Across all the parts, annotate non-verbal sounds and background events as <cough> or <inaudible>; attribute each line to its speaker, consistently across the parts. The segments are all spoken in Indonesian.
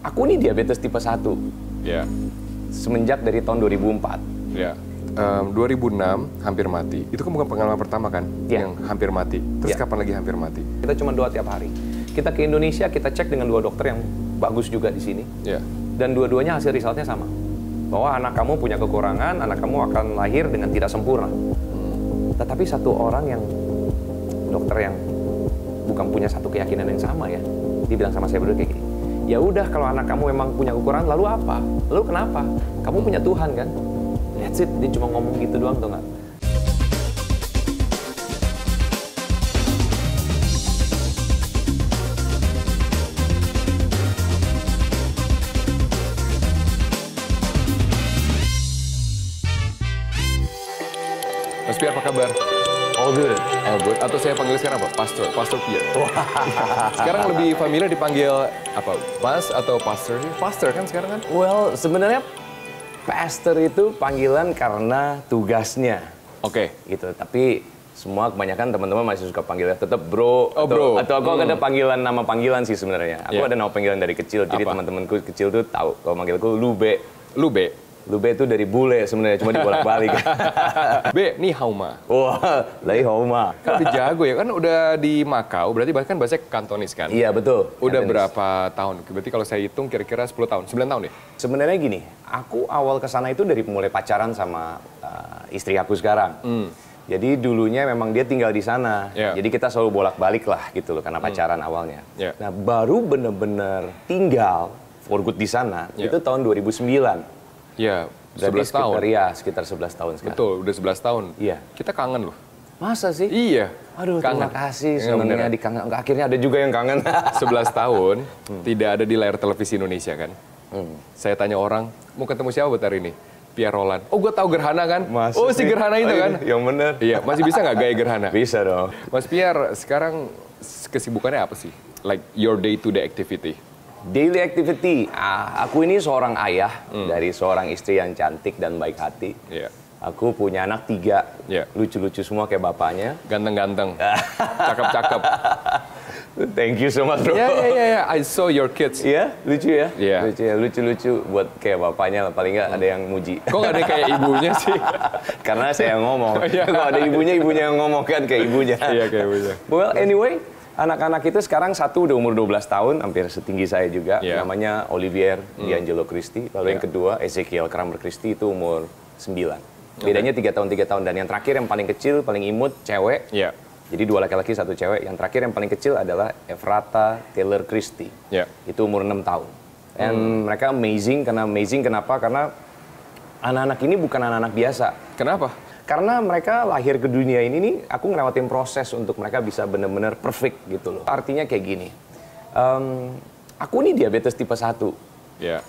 Speaker 1: Aku ini diabetes tipe 1
Speaker 2: Ya,
Speaker 1: semenjak dari tahun 2004.
Speaker 2: ya. Em, 2006 hampir mati. Itu kan bukan pengalaman pertama kan
Speaker 1: Iya.
Speaker 2: yang hampir mati. Terus
Speaker 1: Iya.
Speaker 2: kapan lagi hampir mati?
Speaker 1: Kita cuma doa tiap hari. Kita ke Indonesia, kita cek dengan dua dokter yang bagus juga di sini.
Speaker 2: Ya.
Speaker 1: Dan dua-duanya hasil resultnya sama. Bahwa anak kamu punya kekurangan, anak kamu akan lahir dengan tidak sempurna. Tetapi satu orang yang dokter yang bukan punya satu keyakinan yang sama ya, dia bilang sama saya berdua kayak gini. Ya udah kalau anak kamu memang punya kekurangan, lalu apa? Lalu kenapa? Kamu punya Tuhan kan? That's it. Dia cuma ngomong gitu doang tuh nggak? All good.
Speaker 2: Atau saya panggil sekarang apa? Pastor, Pastor Pierre. sekarang lebih familiar dipanggil apa? Mas atau Pastor? Pastor kan sekarang kan?
Speaker 1: Well, sebenarnya pastor itu panggilan karena tugasnya.
Speaker 2: Oke.
Speaker 1: gitu. Tapi semua kebanyakan teman-teman masih suka panggilnya tetap bro.
Speaker 2: Oh,
Speaker 1: atau,
Speaker 2: bro.
Speaker 1: Atau aku ada panggilan nama panggilan sih sebenarnya. Aku
Speaker 2: Iya.
Speaker 1: ada nama panggilan dari kecil. Jadi teman-temanku kecil tuh tahu kalau manggilku Lube.
Speaker 2: Lu B.
Speaker 1: Lube itu dari bule sebenarnya cuma dibolak-balik. <laughs>
Speaker 2: B, nih Hauma.
Speaker 1: Wah, lagi homa.
Speaker 2: Kan udah jago ya, kan udah di Makau, berarti bahkan bahasa Kantonis kan?
Speaker 1: Iya betul.
Speaker 2: Udah
Speaker 1: Kantonis.
Speaker 2: berapa tahun? Berarti kalau saya hitung kira-kira 10 tahun, 9 tahun ya?
Speaker 1: Sebenarnya gini, aku awal ke sana itu dari mulai pacaran sama uh, istri aku sekarang. Jadi dulunya memang dia tinggal di sana.
Speaker 2: Hmm. Ya.
Speaker 1: Jadi kita selalu bolak-balik lah gitu loh karena pacaran awalnya.
Speaker 2: Ya.
Speaker 1: Nah, baru bener-bener tinggal for good di sana
Speaker 2: Ya.
Speaker 1: itu tahun 2009.
Speaker 2: Iya,
Speaker 1: Berarti
Speaker 2: 11 tahun.
Speaker 1: sekitar ya sekitar 11 tahun sekarang.
Speaker 2: Betul, udah 11 tahun.
Speaker 1: Iya.
Speaker 2: Kita kangen loh.
Speaker 1: Masa sih?
Speaker 2: Iya.
Speaker 1: Aduh, terima kasih
Speaker 2: Iya,
Speaker 1: senangnya
Speaker 2: beneran.
Speaker 1: dikangen. Akhirnya ada juga yang kangen. <laughs>
Speaker 2: 11 tahun tidak ada di layar televisi Indonesia kan. Saya tanya orang, mau ketemu siapa buat hari ini? Pierre Roland. Oh, gue tahu Gerhana kan?
Speaker 1: Masa
Speaker 2: oh, si? Gerhana itu
Speaker 1: Oh,
Speaker 2: kan?
Speaker 1: iya, Yang bener.
Speaker 2: Iya, masih bisa nggak gaya Gerhana? <laughs>
Speaker 1: Bisa dong.
Speaker 2: Mas Pierre, sekarang kesibukannya apa sih? Like your day-to-day activity?
Speaker 1: Daily activity. Ah, aku ini seorang ayah
Speaker 2: Hmm.
Speaker 1: dari seorang istri yang cantik dan baik hati.
Speaker 2: Iya.
Speaker 1: Aku punya anak tiga,
Speaker 2: Iya.
Speaker 1: lucu-lucu semua kayak bapaknya.
Speaker 2: Ganteng-ganteng. <laughs> Cakep-cakep.
Speaker 1: Thank you so much, bro.
Speaker 2: Iya, iya, iya. iya. I saw your kids.
Speaker 1: Iya, lucu ya?
Speaker 2: Iya.
Speaker 1: Lucu ya, lucu-lucu buat kayak bapaknya lah. Paling nggak ada yang muji.
Speaker 2: Kok ada kayak ibunya sih? <laughs>
Speaker 1: Karena saya yang ngomong.
Speaker 2: Iya.
Speaker 1: Kalau ada ibunya, ibunya yang ngomong kan kayak ibunya.
Speaker 2: Iya, kayak ibunya.
Speaker 1: Well, anyway, anak-anak itu sekarang satu udah umur 12 tahun, hampir setinggi saya juga.
Speaker 2: Iya.
Speaker 1: Namanya Olivier D'Angelo Christie. Lalu yang kedua, Ezekiel Kramer Christie itu umur 9. Bedanya tiga tahun, tiga tahun. Dan yang terakhir yang paling kecil, paling imut, cewek.
Speaker 2: Iya.
Speaker 1: Jadi dua laki-laki, satu cewek. Yang terakhir yang paling kecil adalah Efrata Taylor Christie.
Speaker 2: Iya.
Speaker 1: Itu umur 6 tahun. Dan mereka amazing, karena amazing kenapa? Karena anak-anak ini bukan anak-anak biasa.
Speaker 2: Kenapa?
Speaker 1: Karena mereka lahir ke dunia ini nih, aku ngelewatin proses untuk mereka bisa benar-benar perfect gitu loh. Artinya kayak gini, em, aku ini diabetes tipe 1
Speaker 2: Iya.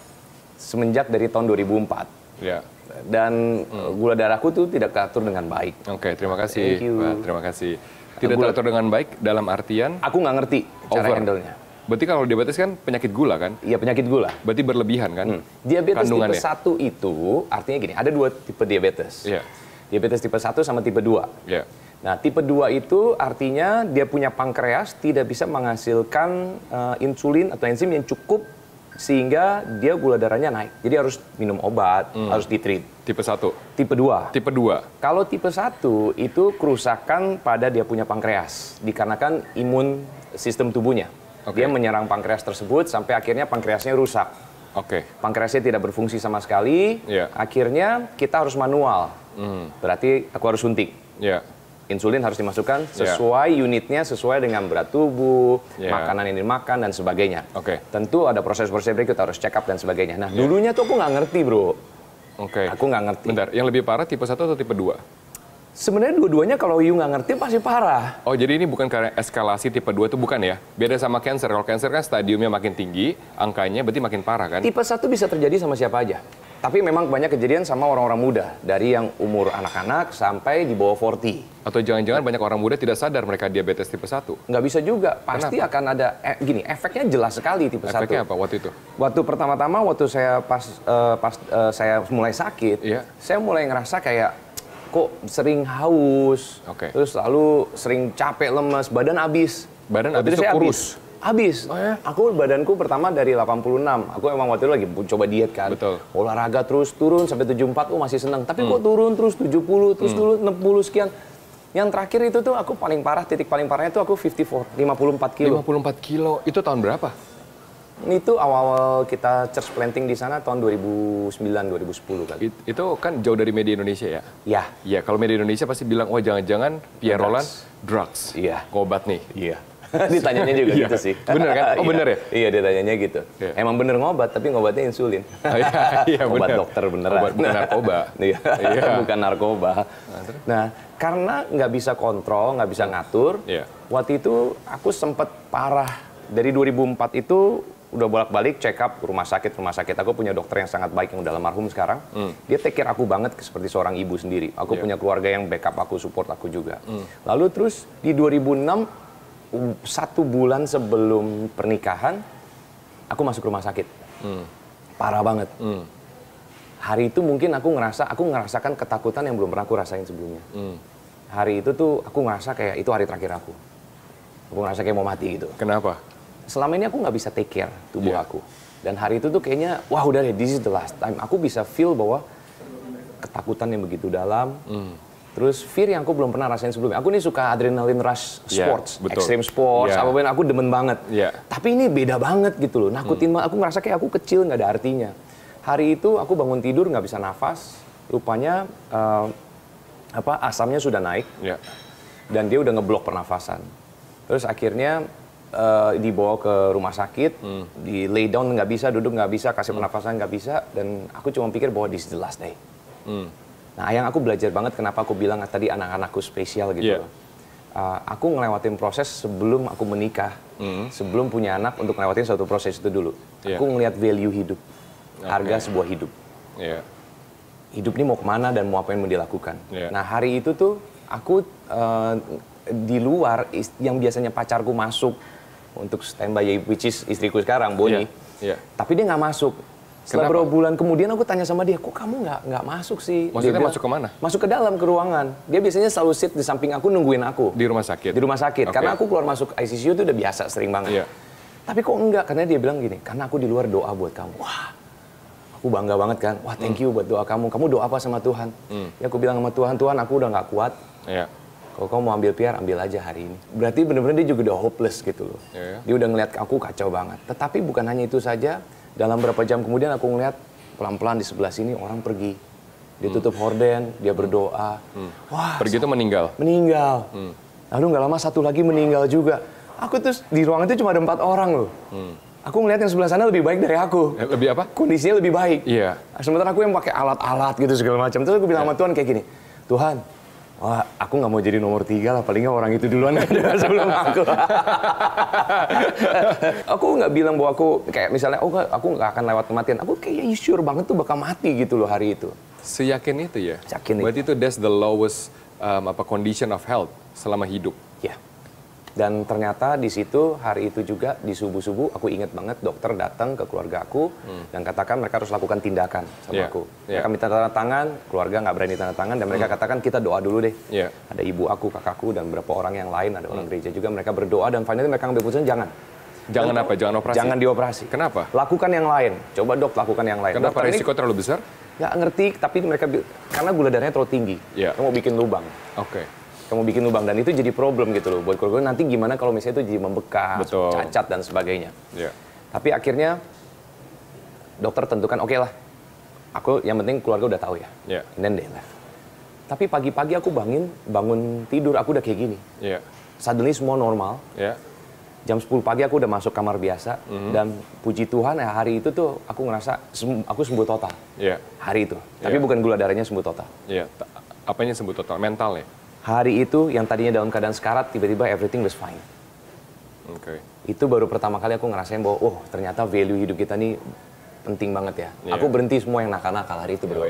Speaker 1: semenjak dari tahun 2004.
Speaker 2: Iya.
Speaker 1: Dan eh, gula darahku tuh tidak teratur dengan baik.
Speaker 2: Oke, terima kasih.
Speaker 1: Thank you.
Speaker 2: Pak. Terima kasih. Tidak
Speaker 1: Gula-
Speaker 2: teratur dengan baik dalam artian
Speaker 1: Aku nggak ngerti cara
Speaker 2: over.
Speaker 1: handle-nya.
Speaker 2: Berarti kalau diabetes kan penyakit gula kan?
Speaker 1: Iya penyakit gula.
Speaker 2: Berarti berlebihan kan?
Speaker 1: Diabetes tipe
Speaker 2: Kandungannya.
Speaker 1: 1 itu artinya gini, ada dua tipe diabetes.
Speaker 2: Iya.
Speaker 1: Diabetes tipe 1 sama tipe 2.
Speaker 2: Iya.
Speaker 1: Nah, tipe 2 itu artinya dia punya pankreas tidak bisa menghasilkan eh, insulin atau enzim yang cukup sehingga dia gula darahnya naik. Jadi harus minum obat, harus ditreat.
Speaker 2: Tipe 1.
Speaker 1: Tipe 2.
Speaker 2: Tipe 2.
Speaker 1: Kalau tipe 1 itu kerusakan pada dia punya pankreas dikarenakan imun sistem tubuhnya.
Speaker 2: Oke.
Speaker 1: Dia menyerang pankreas tersebut sampai akhirnya pankreasnya rusak.
Speaker 2: Oke.
Speaker 1: Pankreasnya tidak berfungsi sama sekali.
Speaker 2: Iya.
Speaker 1: Akhirnya kita harus manual. Berarti aku harus suntik
Speaker 2: Iya.
Speaker 1: insulin harus dimasukkan sesuai unitnya, sesuai dengan berat tubuh,
Speaker 2: Ya.
Speaker 1: makanan yang dimakan, dan sebagainya.
Speaker 2: Oke.
Speaker 1: Tentu ada proses-proses berikut, harus check up dan sebagainya. Nah, dulunya tuh aku nggak ngerti, bro.
Speaker 2: Oke.
Speaker 1: Aku nggak ngerti.
Speaker 2: Bentar, yang lebih parah tipe 1 atau tipe 2?
Speaker 1: Sebenarnya dua-duanya kalau you nggak ngerti pasti parah.
Speaker 2: Oh, jadi ini bukan karena eskalasi tipe 2 itu bukan ya? Beda sama cancer. Kalau cancer kan stadiumnya makin tinggi, angkanya berarti makin parah kan?
Speaker 1: Tipe satu bisa terjadi sama siapa aja. Tapi memang banyak kejadian sama orang-orang muda. Dari yang umur anak-anak sampai di bawah 40.
Speaker 2: Atau jangan-jangan banyak orang muda tidak sadar mereka diabetes tipe 1?
Speaker 1: Nggak bisa juga. Pasti akan ada, eh, gini, efeknya jelas sekali tipe satu.
Speaker 2: Efeknya apa waktu itu?
Speaker 1: Waktu pertama-tama waktu saya pas eh, pas eh, saya mulai sakit,
Speaker 2: Iya.
Speaker 1: saya mulai ngerasa kayak kok sering haus,
Speaker 2: Oke.
Speaker 1: terus lalu sering capek lemes, badan habis.
Speaker 2: Badan habis
Speaker 1: itu
Speaker 2: itu kurus?
Speaker 1: Habis.
Speaker 2: Oh, ya?
Speaker 1: Aku badanku pertama dari 86. Aku emang waktu itu lagi coba diet kan.
Speaker 2: Betul.
Speaker 1: Olahraga terus turun sampai 74 oh masih seneng. Tapi
Speaker 2: Hmm.
Speaker 1: kok turun terus 70, terus dulu 60 sekian. Yang terakhir itu tuh aku paling parah, titik paling parahnya tuh aku 54, 54 kilo.
Speaker 2: 54 kilo. Itu tahun berapa?
Speaker 1: Itu awal-awal kita church planting di sana tahun 2009, 2010 kali.
Speaker 2: It- itu kan jauh dari media Indonesia ya?
Speaker 1: Ya,
Speaker 2: Ya, kalau media Indonesia pasti bilang, wah jangan-jangan Pierre
Speaker 1: Drugs.
Speaker 2: Roland drugs.
Speaker 1: Iya.
Speaker 2: Ngobat nih.
Speaker 1: Iya. <laughs> Ditanyanya juga
Speaker 2: Iya.
Speaker 1: gitu sih.
Speaker 2: Bener kan? Oh, <laughs>
Speaker 1: Iya.
Speaker 2: bener ya?
Speaker 1: Iya, ditanyanya gitu.
Speaker 2: Iya.
Speaker 1: Emang bener ngobat, tapi ngobatnya insulin. <laughs>
Speaker 2: Oh, iya, iya,
Speaker 1: Obat
Speaker 2: bener.
Speaker 1: dokter beneran.
Speaker 2: Obat bukan narkoba.
Speaker 1: Iya,
Speaker 2: Iya.
Speaker 1: bukan narkoba. Nah, karena nggak bisa kontrol, nggak bisa ngatur,
Speaker 2: Iya.
Speaker 1: waktu itu aku sempat parah. Dari 2004 itu udah bolak-balik check up rumah sakit rumah sakit. Aku punya dokter yang sangat baik yang udah almarhum sekarang. Dia take care aku banget seperti seorang ibu sendiri. Aku.
Speaker 2: Iya.
Speaker 1: punya keluarga yang backup aku, support aku juga.
Speaker 2: Hmm.
Speaker 1: Lalu terus di 2006 u- satu bulan sebelum pernikahan, aku masuk rumah sakit.
Speaker 2: Hmm.
Speaker 1: Parah banget. Hari itu mungkin aku ngerasa, aku ngerasakan ketakutan yang belum pernah aku rasain sebelumnya.
Speaker 2: Hmm.
Speaker 1: Hari itu tuh aku ngerasa kayak itu hari terakhir aku. Aku ngerasa kayak mau mati gitu.
Speaker 2: Kenapa?
Speaker 1: Selama ini aku nggak bisa take care tubuh
Speaker 2: Iya.
Speaker 1: aku. Dan hari itu tuh kayaknya, wah udah deh, this is the last time. Aku bisa feel bahwa ketakutan yang begitu dalam.
Speaker 2: Hmm.
Speaker 1: Terus fear yang aku belum pernah rasain sebelumnya. Aku ini suka adrenaline rush
Speaker 2: Iya,
Speaker 1: sports,
Speaker 2: betul.
Speaker 1: extreme sports,
Speaker 2: Iya.
Speaker 1: apa pun aku demen banget.
Speaker 2: Iya.
Speaker 1: Tapi ini beda banget gitu loh. Nakutin banget. Aku ngerasa kayak aku kecil nggak ada artinya. Hari itu aku bangun tidur nggak bisa nafas. Rupanya eh, apa asamnya sudah naik
Speaker 2: Ya.
Speaker 1: dan dia udah ngeblok pernafasan. Terus akhirnya eh, dibawa ke rumah sakit,
Speaker 2: Hmm.
Speaker 1: di lay down nggak bisa, duduk nggak bisa, kasih pernafasan nggak bisa, dan aku cuma pikir bahwa this is the last day.
Speaker 2: Hmm.
Speaker 1: Nah, yang aku belajar banget kenapa aku bilang tadi anak-anakku spesial gitu. Loh. Uh, aku ngelewatin proses sebelum aku menikah, sebelum punya anak untuk ngelewatin suatu proses itu dulu.
Speaker 2: Hmm. Iya.
Speaker 1: Aku ngelihat value hidup, harga sebuah hidup.
Speaker 2: Ya.
Speaker 1: Hidup ini mau ke mana dan mau apa yang mau dilakukan.
Speaker 2: Iya.
Speaker 1: Nah hari itu tuh aku uh, di luar yang biasanya pacarku masuk untuk standby which is istriku sekarang Boni.
Speaker 2: Iya. Iya.
Speaker 1: Tapi dia nggak masuk. Setelah
Speaker 2: Kenapa?
Speaker 1: beberapa bulan kemudian aku tanya sama dia, kok kamu nggak nggak masuk sih? Dia
Speaker 2: Maksudnya
Speaker 1: bilang,
Speaker 2: masuk ke mana?
Speaker 1: Masuk ke dalam ke ruangan. Dia biasanya selalu sit di samping aku nungguin aku
Speaker 2: Di rumah sakit?
Speaker 1: di rumah sakit.
Speaker 2: Oke.
Speaker 1: Karena aku keluar masuk ICU itu udah biasa sering banget.
Speaker 2: Iya.
Speaker 1: Tapi kok enggak? Karena dia bilang gini, karena aku di luar doa buat kamu. Wah, aku bangga banget kan. Wah, thank you buat doa kamu. Kamu doa apa sama Tuhan? Ya aku bilang sama Tuhan, Tuhan aku udah nggak kuat.
Speaker 2: Ya.
Speaker 1: Kalau kamu mau ambil PR, ambil aja hari ini. Berarti bener-bener dia juga udah hopeless gitu loh.
Speaker 2: Iya, iya.
Speaker 1: Dia udah ngeliat aku kacau banget. Tetapi bukan hanya itu saja. Dalam beberapa jam kemudian aku ngeliat pelan-pelan di sebelah sini orang pergi. Dia tutup horden, dia berdoa. Wah,
Speaker 2: Pergi itu meninggal.
Speaker 1: meninggal. Lalu nggak lama satu lagi meninggal juga. Aku terus di ruangan itu cuma ada empat orang loh. Aku ngeliat yang sebelah sana lebih baik dari aku.
Speaker 2: Eh, Lebih apa?
Speaker 1: Kondisinya lebih baik.
Speaker 2: Iya.
Speaker 1: Sementara aku yang pakai alat-alat gitu segala macam. Terus aku bilang sama Tuhan kayak gini, Tuhan, wah aku nggak mau jadi nomor tiga lah. Paling nggak orang itu duluan <laughs> ada sebelum aku. <laughs> aku nggak bilang bahwa aku kayak misalnya, oh aku nggak akan lewat kematian. Aku kayak sure banget tuh bakal mati gitu loh hari itu.
Speaker 2: Seyakin itu ya?
Speaker 1: Yakin itu.
Speaker 2: Berarti itu that's the lowest um, apa condition of health selama hidup.
Speaker 1: Ya. Dan ternyata di situ hari itu juga di subuh-subuh aku ingat banget dokter datang ke keluarga aku dan katakan mereka harus lakukan tindakan sama
Speaker 2: Hmm. Iya,
Speaker 1: aku.
Speaker 2: iya.
Speaker 1: Mereka minta tanda tangan, keluarga nggak berani tanda tangan dan mereka katakan kita doa dulu deh.
Speaker 2: Iya.
Speaker 1: Ada ibu aku, kakakku dan beberapa orang yang lain, ada orang gereja juga mereka berdoa dan finally mereka ngambil keputusan jangan.
Speaker 2: Jangan apa? Jangan operasi?
Speaker 1: Jangan dioperasi.
Speaker 2: Kenapa?
Speaker 1: Lakukan yang lain. Coba dok lakukan yang lain.
Speaker 2: Kenapa
Speaker 1: Dokter ini
Speaker 2: risiko terlalu besar?
Speaker 1: nggak ngerti tapi mereka karena gula darahnya terlalu tinggi.
Speaker 2: Iya.
Speaker 1: Kamu mau bikin lubang
Speaker 2: Oke.
Speaker 1: Kamu bikin lubang dan itu jadi problem gitu loh buat keluarga nanti gimana kalau misalnya itu jadi membekas,
Speaker 2: Betul.
Speaker 1: cacat dan sebagainya.
Speaker 2: Ya.
Speaker 1: Tapi akhirnya dokter tentukan oke lah, aku yang penting keluarga udah tahu ya.
Speaker 2: Ya.
Speaker 1: And then they left. Tapi pagi-pagi aku bangun bangun tidur aku udah kayak gini.
Speaker 2: Ya.
Speaker 1: Suddenly semua normal.
Speaker 2: Ya.
Speaker 1: Jam 10 pagi aku udah masuk kamar biasa
Speaker 2: Mhm.
Speaker 1: dan puji Tuhan ya hari itu tuh aku ngerasa sem- aku sembuh total
Speaker 2: Ya.
Speaker 1: hari itu. Tapi
Speaker 2: Iya.
Speaker 1: bukan gula darahnya sembuh total.
Speaker 2: Ya. Ta- Apanya sembuh total? Mental ya?
Speaker 1: Hari itu yang tadinya dalam keadaan sekarat tiba-tiba everything was fine.
Speaker 2: Oke.
Speaker 1: itu baru pertama kali aku ngerasain bahwa oh ternyata value hidup kita nih penting banget ya.
Speaker 2: Iya.
Speaker 1: Aku berhenti semua yang nakal-nakal hari itu bro.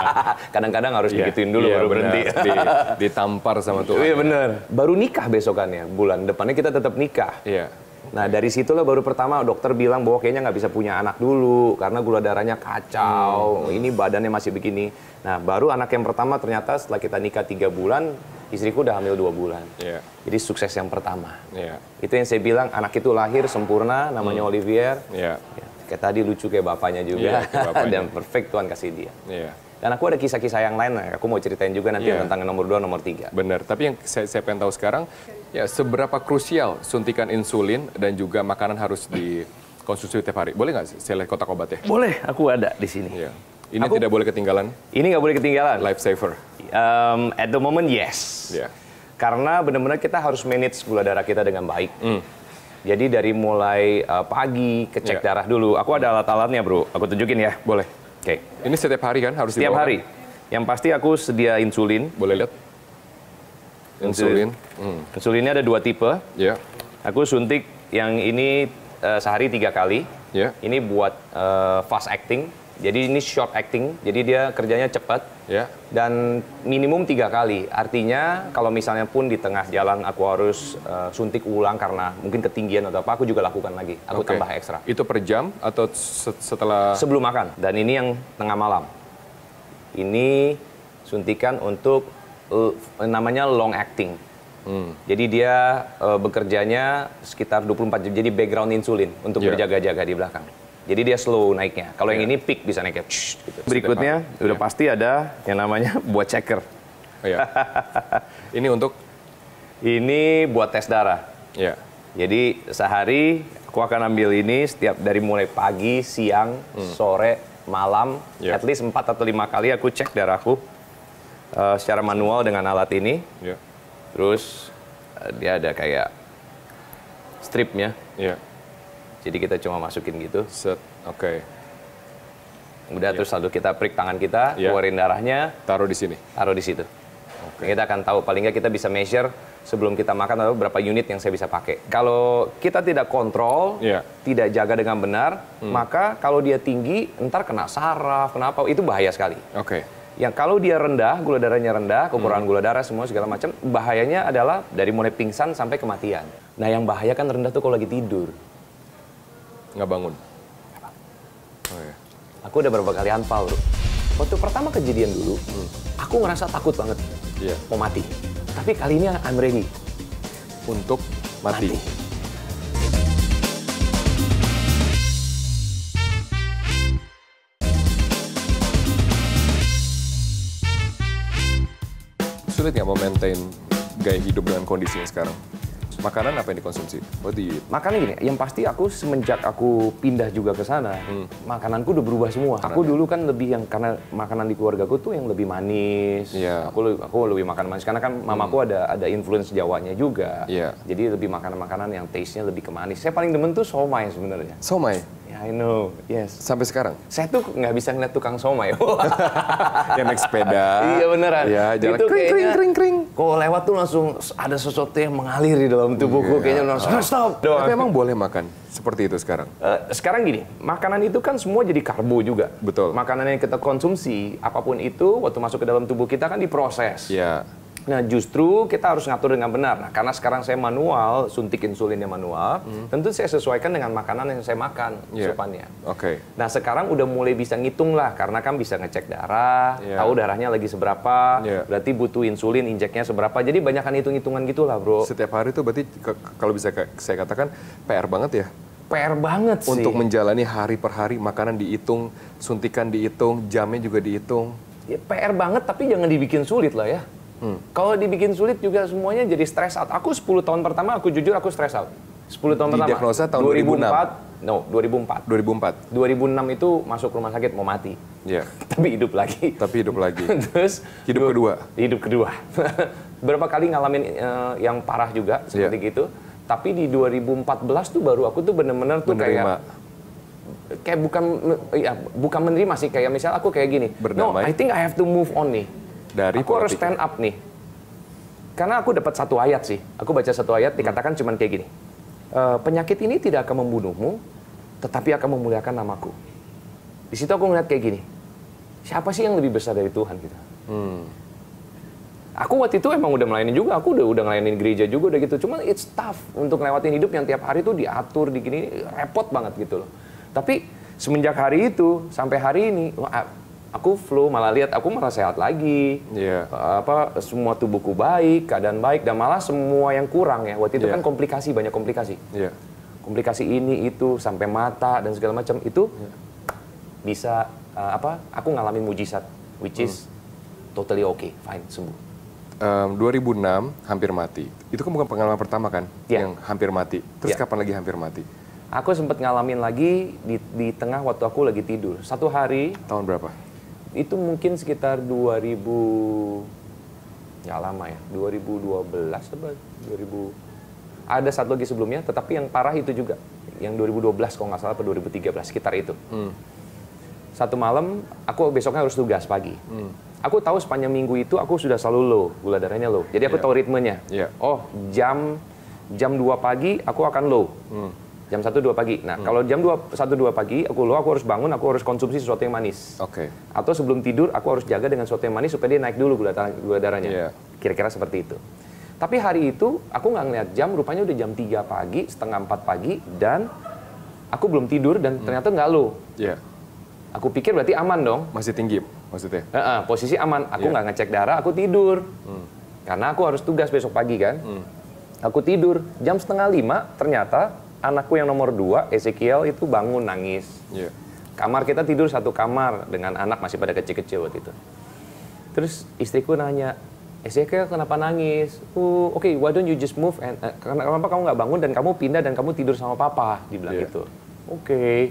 Speaker 1: <laughs> Kadang-kadang harus
Speaker 2: Iya.
Speaker 1: digituin dulu
Speaker 2: Iya,
Speaker 1: baru berhenti.
Speaker 2: Di- <laughs> ditampar sama Tuhan.
Speaker 1: Iya bener. Baru nikah besokannya, bulan depannya kita tetap nikah.
Speaker 2: Iya.
Speaker 1: Nah dari situlah baru pertama dokter bilang bahwa kayaknya nggak bisa punya anak dulu karena gula darahnya kacau,
Speaker 2: Hmm.
Speaker 1: ini badannya masih begini. Nah baru anak yang pertama ternyata setelah kita nikah tiga bulan istriku udah hamil dua bulan.
Speaker 2: Iya.
Speaker 1: Jadi sukses yang pertama.
Speaker 2: Iya.
Speaker 1: Itu yang saya bilang anak itu lahir sempurna, namanya Olivier.
Speaker 2: Iya.
Speaker 1: Ya, kayak tadi lucu kayak bapaknya juga,
Speaker 2: Iya, kayak bapaknya. <laughs>
Speaker 1: dan perfect Tuhan kasih dia.
Speaker 2: Iya.
Speaker 1: Dan aku ada kisah-kisah yang lain, nah, aku mau ceritain juga nanti
Speaker 2: Iya.
Speaker 1: tentang nomor dua, nomor tiga.
Speaker 2: Benar, tapi yang saya, saya pengen tahu sekarang, ya seberapa krusial suntikan insulin dan juga makanan harus dikonsumsi tiap hari. Boleh nggak saya lihat kotak obatnya?
Speaker 1: Boleh, aku ada di sini.
Speaker 2: Iya. Ini
Speaker 1: Aku-
Speaker 2: tidak boleh ketinggalan,
Speaker 1: Ini nggak boleh ketinggalan.
Speaker 2: lifesaver.
Speaker 1: Um, at the moment, yes.
Speaker 2: Iya.
Speaker 1: Karena benar-benar kita harus manage gula darah kita dengan baik.
Speaker 2: Hmm.
Speaker 1: Jadi dari mulai uh, pagi ke cek
Speaker 2: Iya.
Speaker 1: darah dulu. Aku ada alat-alatnya, bro. Aku tunjukin ya.
Speaker 2: Boleh.
Speaker 1: Oke.
Speaker 2: Ini setiap hari kan harus
Speaker 1: Setiap
Speaker 2: dibawa,
Speaker 1: hari. Yang pasti aku sedia insulin.
Speaker 2: Boleh lihat? Insulin. Hmm.
Speaker 1: Insulinnya ada dua tipe.
Speaker 2: Ya.
Speaker 1: Aku suntik yang ini uh, sehari tiga kali.
Speaker 2: Ya.
Speaker 1: Ini buat uh, fast acting. Jadi ini short acting. Jadi dia kerjanya cepat.
Speaker 2: Ya.
Speaker 1: Dan minimum tiga kali. Artinya kalau misalnya pun di tengah jalan aku harus uh, suntik ulang karena mungkin ketinggian atau apa, aku juga lakukan lagi. Aku
Speaker 2: Oke.
Speaker 1: tambah ekstra.
Speaker 2: Itu per jam atau se- setelah?
Speaker 1: Sebelum makan. Dan ini yang tengah malam. Ini suntikan untuk uh, namanya long acting.
Speaker 2: Hmm.
Speaker 1: Jadi dia uh, bekerjanya sekitar 24 jam. Jadi background insulin untuk
Speaker 2: Iya.
Speaker 1: berjaga-jaga di belakang. Jadi dia slow naiknya. Kalau yang
Speaker 2: Iya.
Speaker 1: ini peak bisa naiknya. Gitu. Berikutnya
Speaker 2: Iya.
Speaker 1: udah pasti ada yang namanya <laughs> buat checker.
Speaker 2: Oh, ya. <laughs> Ini untuk?
Speaker 1: Ini buat tes darah.
Speaker 2: Ya.
Speaker 1: Jadi sehari aku akan ambil ini setiap dari mulai pagi, siang, sore, malam,
Speaker 2: Hmm. Ya.
Speaker 1: at least 4 atau 5 kali aku cek darahku eh, secara manual dengan alat ini.
Speaker 2: Ya.
Speaker 1: Terus eh, dia ada kayak stripnya.
Speaker 2: Ya.
Speaker 1: Jadi kita cuma masukin gitu.
Speaker 2: Set. Oke.
Speaker 1: Udah terus lalu kita prik tangan kita,
Speaker 2: Ya.
Speaker 1: keluarin darahnya,
Speaker 2: Taruh di sini.
Speaker 1: taruh di situ. Kita akan tahu paling nggak kita bisa measure sebelum kita makan atau berapa unit yang saya bisa pakai. Kalau kita tidak kontrol,
Speaker 2: Iya.
Speaker 1: tidak jaga dengan benar, maka kalau dia tinggi, ntar kena saraf, kenapa? Itu bahaya sekali.
Speaker 2: Oke.
Speaker 1: Yang kalau dia rendah, gula darahnya rendah, kekurangan gula darah semua segala macam, bahayanya adalah dari mulai pingsan sampai kematian. Nah, yang bahaya kan rendah tuh kalau lagi tidur.
Speaker 2: Nggak bangun. Oh, ya.
Speaker 1: Aku udah berapa kali anfal, bro. Waktu pertama kejadian dulu, aku ngerasa takut banget
Speaker 2: Iya.
Speaker 1: mau mati. Tapi kali ini I'm ready.
Speaker 2: Untuk mati.
Speaker 1: Mati.
Speaker 2: Sulit nggak mau maintain gaya hidup dengan kondisinya sekarang? Makanan apa yang dikonsumsi? What do you eat?
Speaker 1: Makanya gini, yang pasti aku semenjak aku pindah juga ke sana, makananku udah berubah semua. Aku dulu kan lebih yang karena makanan di keluargaku tuh yang lebih manis.
Speaker 2: Iya.
Speaker 1: Aku aku lebih makan manis karena kan mamaku ada ada influence Jawanya juga.
Speaker 2: Iya.
Speaker 1: Jadi lebih makanan-makanan yang taste-nya lebih ke manis. Saya paling demen tuh somai sebenarnya.
Speaker 2: Somai.
Speaker 1: Ya, I know. Yes.
Speaker 2: Sampai sekarang?
Speaker 1: Saya tuh nggak bisa ngeliat tukang somai. <laughs>
Speaker 2: yang naik sepeda.
Speaker 1: Iya beneran.
Speaker 2: Iya, jalan
Speaker 1: Itu
Speaker 2: kring, kring, kring, kring.
Speaker 1: Kalau lewat tuh langsung ada sesuatu yang mengalir di dalam tubuhku. Kayaknya langsung stop. doang.
Speaker 2: Tapi emang boleh makan seperti itu sekarang?
Speaker 1: Eh, sekarang gini, makanan itu kan semua jadi karbo juga.
Speaker 2: Betul.
Speaker 1: Makanan yang kita konsumsi, apa pun itu, waktu masuk ke dalam tubuh kita kan diproses.
Speaker 2: Iya.
Speaker 1: Nah, justru kita harus ngatur dengan benar. Nah, karena sekarang saya manual, suntik insulinnya manual, tentu saya sesuaikan dengan makanan yang saya makan
Speaker 2: Hmm. Iya.
Speaker 1: asupannya.
Speaker 2: Oke.
Speaker 1: Nah, sekarang udah mulai bisa ngitung lah, karena kan bisa ngecek darah,
Speaker 2: Iya.
Speaker 1: tahu darahnya lagi seberapa,
Speaker 2: Iya.
Speaker 1: berarti butuh insulin, injeknya seberapa. Jadi banyak kan hitung-hitungan gitulah, bro.
Speaker 2: Setiap hari itu berarti kalau bisa saya katakan PR banget ya.
Speaker 1: PR banget sih.
Speaker 2: Untuk menjalani hari per hari makanan dihitung, suntikan dihitung, jamnya juga dihitung.
Speaker 1: Ya, PR banget tapi jangan dibikin sulit lah ya.
Speaker 2: Hmm.
Speaker 1: Kalau dibikin sulit juga semuanya jadi stress out. Aku 10 tahun pertama aku jujur aku stress out. 10 tahun pertama.
Speaker 2: Didiagnosa tahun
Speaker 1: 2004. No, 2004.
Speaker 2: 2004.
Speaker 1: 2006 itu masuk rumah sakit mau mati.
Speaker 2: Iya. <laughs>
Speaker 1: Tapi hidup lagi.
Speaker 2: Tapi hidup lagi. <laughs>
Speaker 1: Terus
Speaker 2: Hidup
Speaker 1: du-
Speaker 2: kedua.
Speaker 1: Hidup kedua. <laughs> Berapa kali ngalamin eh, yang parah juga seperti
Speaker 2: Iya.
Speaker 1: gitu. Tapi di 2014 tuh baru aku tuh bener-bener tuh
Speaker 2: Menerima.
Speaker 1: kayak kayak bukan ya bukan menerima sih kayak misal aku kayak gini. No,
Speaker 2: Berdamai.
Speaker 1: I think I have to move on nih.
Speaker 2: Dari
Speaker 1: aku harus stand up nih. Karena aku dapat satu ayat sih. Aku baca satu ayat dikatakan cuman kayak gini. "Eh, penyakit ini tidak akan membunuhmu, tetapi akan memuliakan namaku. Di situ aku ngeliat kayak gini. Siapa sih yang lebih besar dari Tuhan gitu?
Speaker 2: Hmm.
Speaker 1: Aku waktu itu emang udah melayani juga, aku udah udah ngelayanin gereja juga udah gitu. Cuma it's tough untuk ngelewatin hidup yang tiap hari tuh diatur, digini repot banget gitu loh. Tapi semenjak hari itu sampai hari ini, aku flow malah lihat aku malah sehat lagi.
Speaker 2: Iya.
Speaker 1: Apa semua tubuhku baik, keadaan baik dan malah semua yang kurang ya. Waktu itu
Speaker 2: Iya.
Speaker 1: kan komplikasi banyak komplikasi.
Speaker 2: Iya.
Speaker 1: Komplikasi ini itu sampai mata dan segala macam itu bisa uh, apa? Aku ngalamin mujizat which is totally okay, fine, sembuh.
Speaker 2: Em, 2006 hampir mati. Itu kan bukan pengalaman pertama kan
Speaker 1: Iya.
Speaker 2: yang hampir mati. Terus
Speaker 1: Iya.
Speaker 2: kapan lagi hampir mati?
Speaker 1: Aku sempat ngalamin lagi di, di tengah waktu aku lagi tidur. Satu hari
Speaker 2: Tahun berapa?
Speaker 1: Itu mungkin sekitar 2000 ya lama ya 2012 apa? 2000 ada satu lagi sebelumnya tetapi yang parah itu juga yang 2012 kalau nggak salah atau 2013 sekitar itu. Satu malam aku besoknya harus tugas pagi. Aku tahu sepanjang minggu itu aku sudah selalu low gula darahnya low. Jadi aku
Speaker 2: Iya.
Speaker 1: tahu ritmenya.
Speaker 2: Iya.
Speaker 1: oh jam jam 2 pagi aku akan low jam 1 2 pagi nah kalau jam 2 1 2 pagi aku low aku harus bangun aku harus konsumsi sesuatu yang manis
Speaker 2: Oke.
Speaker 1: atau sebelum tidur aku harus jaga dengan sesuatu yang manis supaya dia naik dulu gula, gula darahnya.
Speaker 2: Iya.
Speaker 1: Kira-kira seperti itu. Tapi hari itu aku nggak ngeliat jam, rupanya udah jam 3 pagi, setengah 4 pagi, dan aku belum tidur dan ternyata nggak low.
Speaker 2: Iya.
Speaker 1: Aku pikir berarti aman dong.
Speaker 2: Masih tinggi maksudnya?
Speaker 1: Heeh, posisi aman. Aku
Speaker 2: Iya.
Speaker 1: nggak ngecek darah, aku tidur. Karena aku harus tugas besok pagi kan. Aku tidur. Jam setengah lima, ternyata anakku yang nomor dua, Ezekiel, itu bangun nangis.
Speaker 2: Iya.
Speaker 1: Kamar kita tidur satu kamar dengan anak masih pada kecil-kecil waktu itu. Terus istriku nanya, Ezekiel kenapa nangis? Oh, oke, why don't you just move and eh, kenapa kamu nggak bangun dan kamu pindah dan kamu tidur sama papa? Dibilang
Speaker 2: Iya.
Speaker 1: gitu. Oke.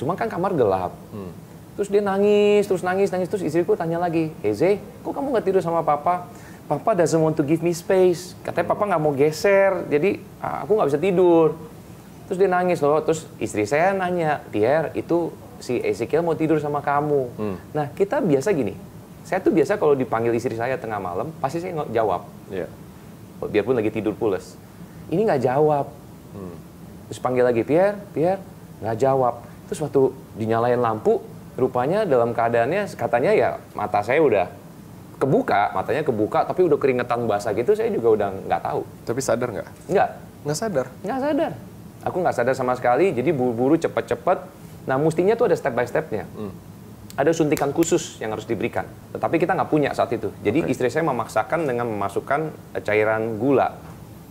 Speaker 1: Cuma kan kamar gelap. Terus dia nangis, terus nangis, nangis. Terus istriku tanya lagi, Eze, kok kamu nggak tidur sama papa? Papa doesn't want to give me space. Katanya papa nggak mau geser, jadi ah, aku nggak bisa tidur. Terus dia nangis loh. Terus istri saya nanya, Pierre, itu si Ezekiel mau tidur sama kamu. Nah, kita biasa gini. Saya tuh biasa kalau dipanggil istri saya tengah malam, pasti saya nggak jawab.
Speaker 2: Iya.
Speaker 1: Biarpun lagi tidur pules. Ini nggak jawab. Terus panggil lagi, Pierre, Pierre, nggak jawab. Terus waktu dinyalain lampu, rupanya dalam keadaannya katanya ya mata saya udah kebuka, matanya kebuka, tapi udah keringetan basah gitu, saya juga udah nggak tahu.
Speaker 2: Tapi sadar nggak?
Speaker 1: Nggak,
Speaker 2: Nggak sadar.
Speaker 1: nggak sadar. Aku nggak sadar sama sekali, jadi buru-buru cepet-cepet. Nah, mestinya tuh ada step by stepnya. Ada suntikan khusus yang harus diberikan. Tetapi kita nggak punya saat itu. Jadi istri saya memaksakan dengan memasukkan eh, cairan gula.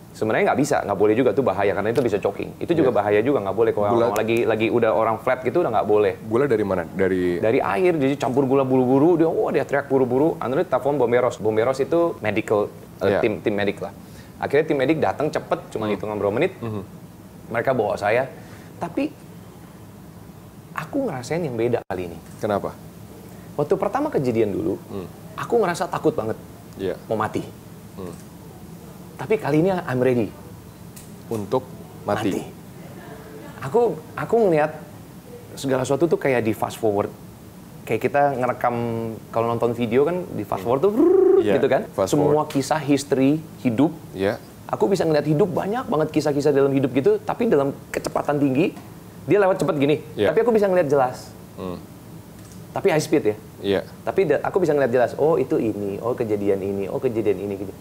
Speaker 1: Sebenarnya nggak bisa, nggak boleh juga tuh bahaya karena itu bisa choking. Itu juga bahaya juga nggak boleh kalau orang lagi lagi udah orang flat gitu udah nggak boleh.
Speaker 2: Gula dari mana? Dari
Speaker 1: Dari air, jadi campur gula buru-buru, dia oh dia teriak buru-buru. Android telepon Bomberos. Bomberos itu medical eh,
Speaker 2: Iya.
Speaker 1: tim tim medik lah. Akhirnya tim medik datang cepet, cuma hitungan berapa menit. Mereka bawa saya. Tapi aku ngerasain yang beda kali ini.
Speaker 2: kenapa?
Speaker 1: Waktu pertama kejadian dulu, aku ngerasa takut banget
Speaker 2: Iya.
Speaker 1: mau mati. Tapi kali ini I'm ready.
Speaker 2: Untuk mati.
Speaker 1: Aku aku ngelihat segala sesuatu tuh kayak di fast forward. Kayak kita ngerekam kalau nonton video kan di fast forward tuh
Speaker 2: Iya,
Speaker 1: gitu kan.
Speaker 2: fast
Speaker 1: Semua kisah history hidup.
Speaker 2: Iya.
Speaker 1: Aku bisa ngeliat hidup banyak banget kisah-kisah dalam hidup gitu, tapi dalam kecepatan tinggi. Dia lewat cepet gini,
Speaker 2: Iya.
Speaker 1: tapi aku bisa ngeliat jelas. Tapi high speed ya.
Speaker 2: Iya.
Speaker 1: Tapi aku bisa ngeliat jelas, oh itu ini, oh kejadian ini, oh kejadian ini. Gitu.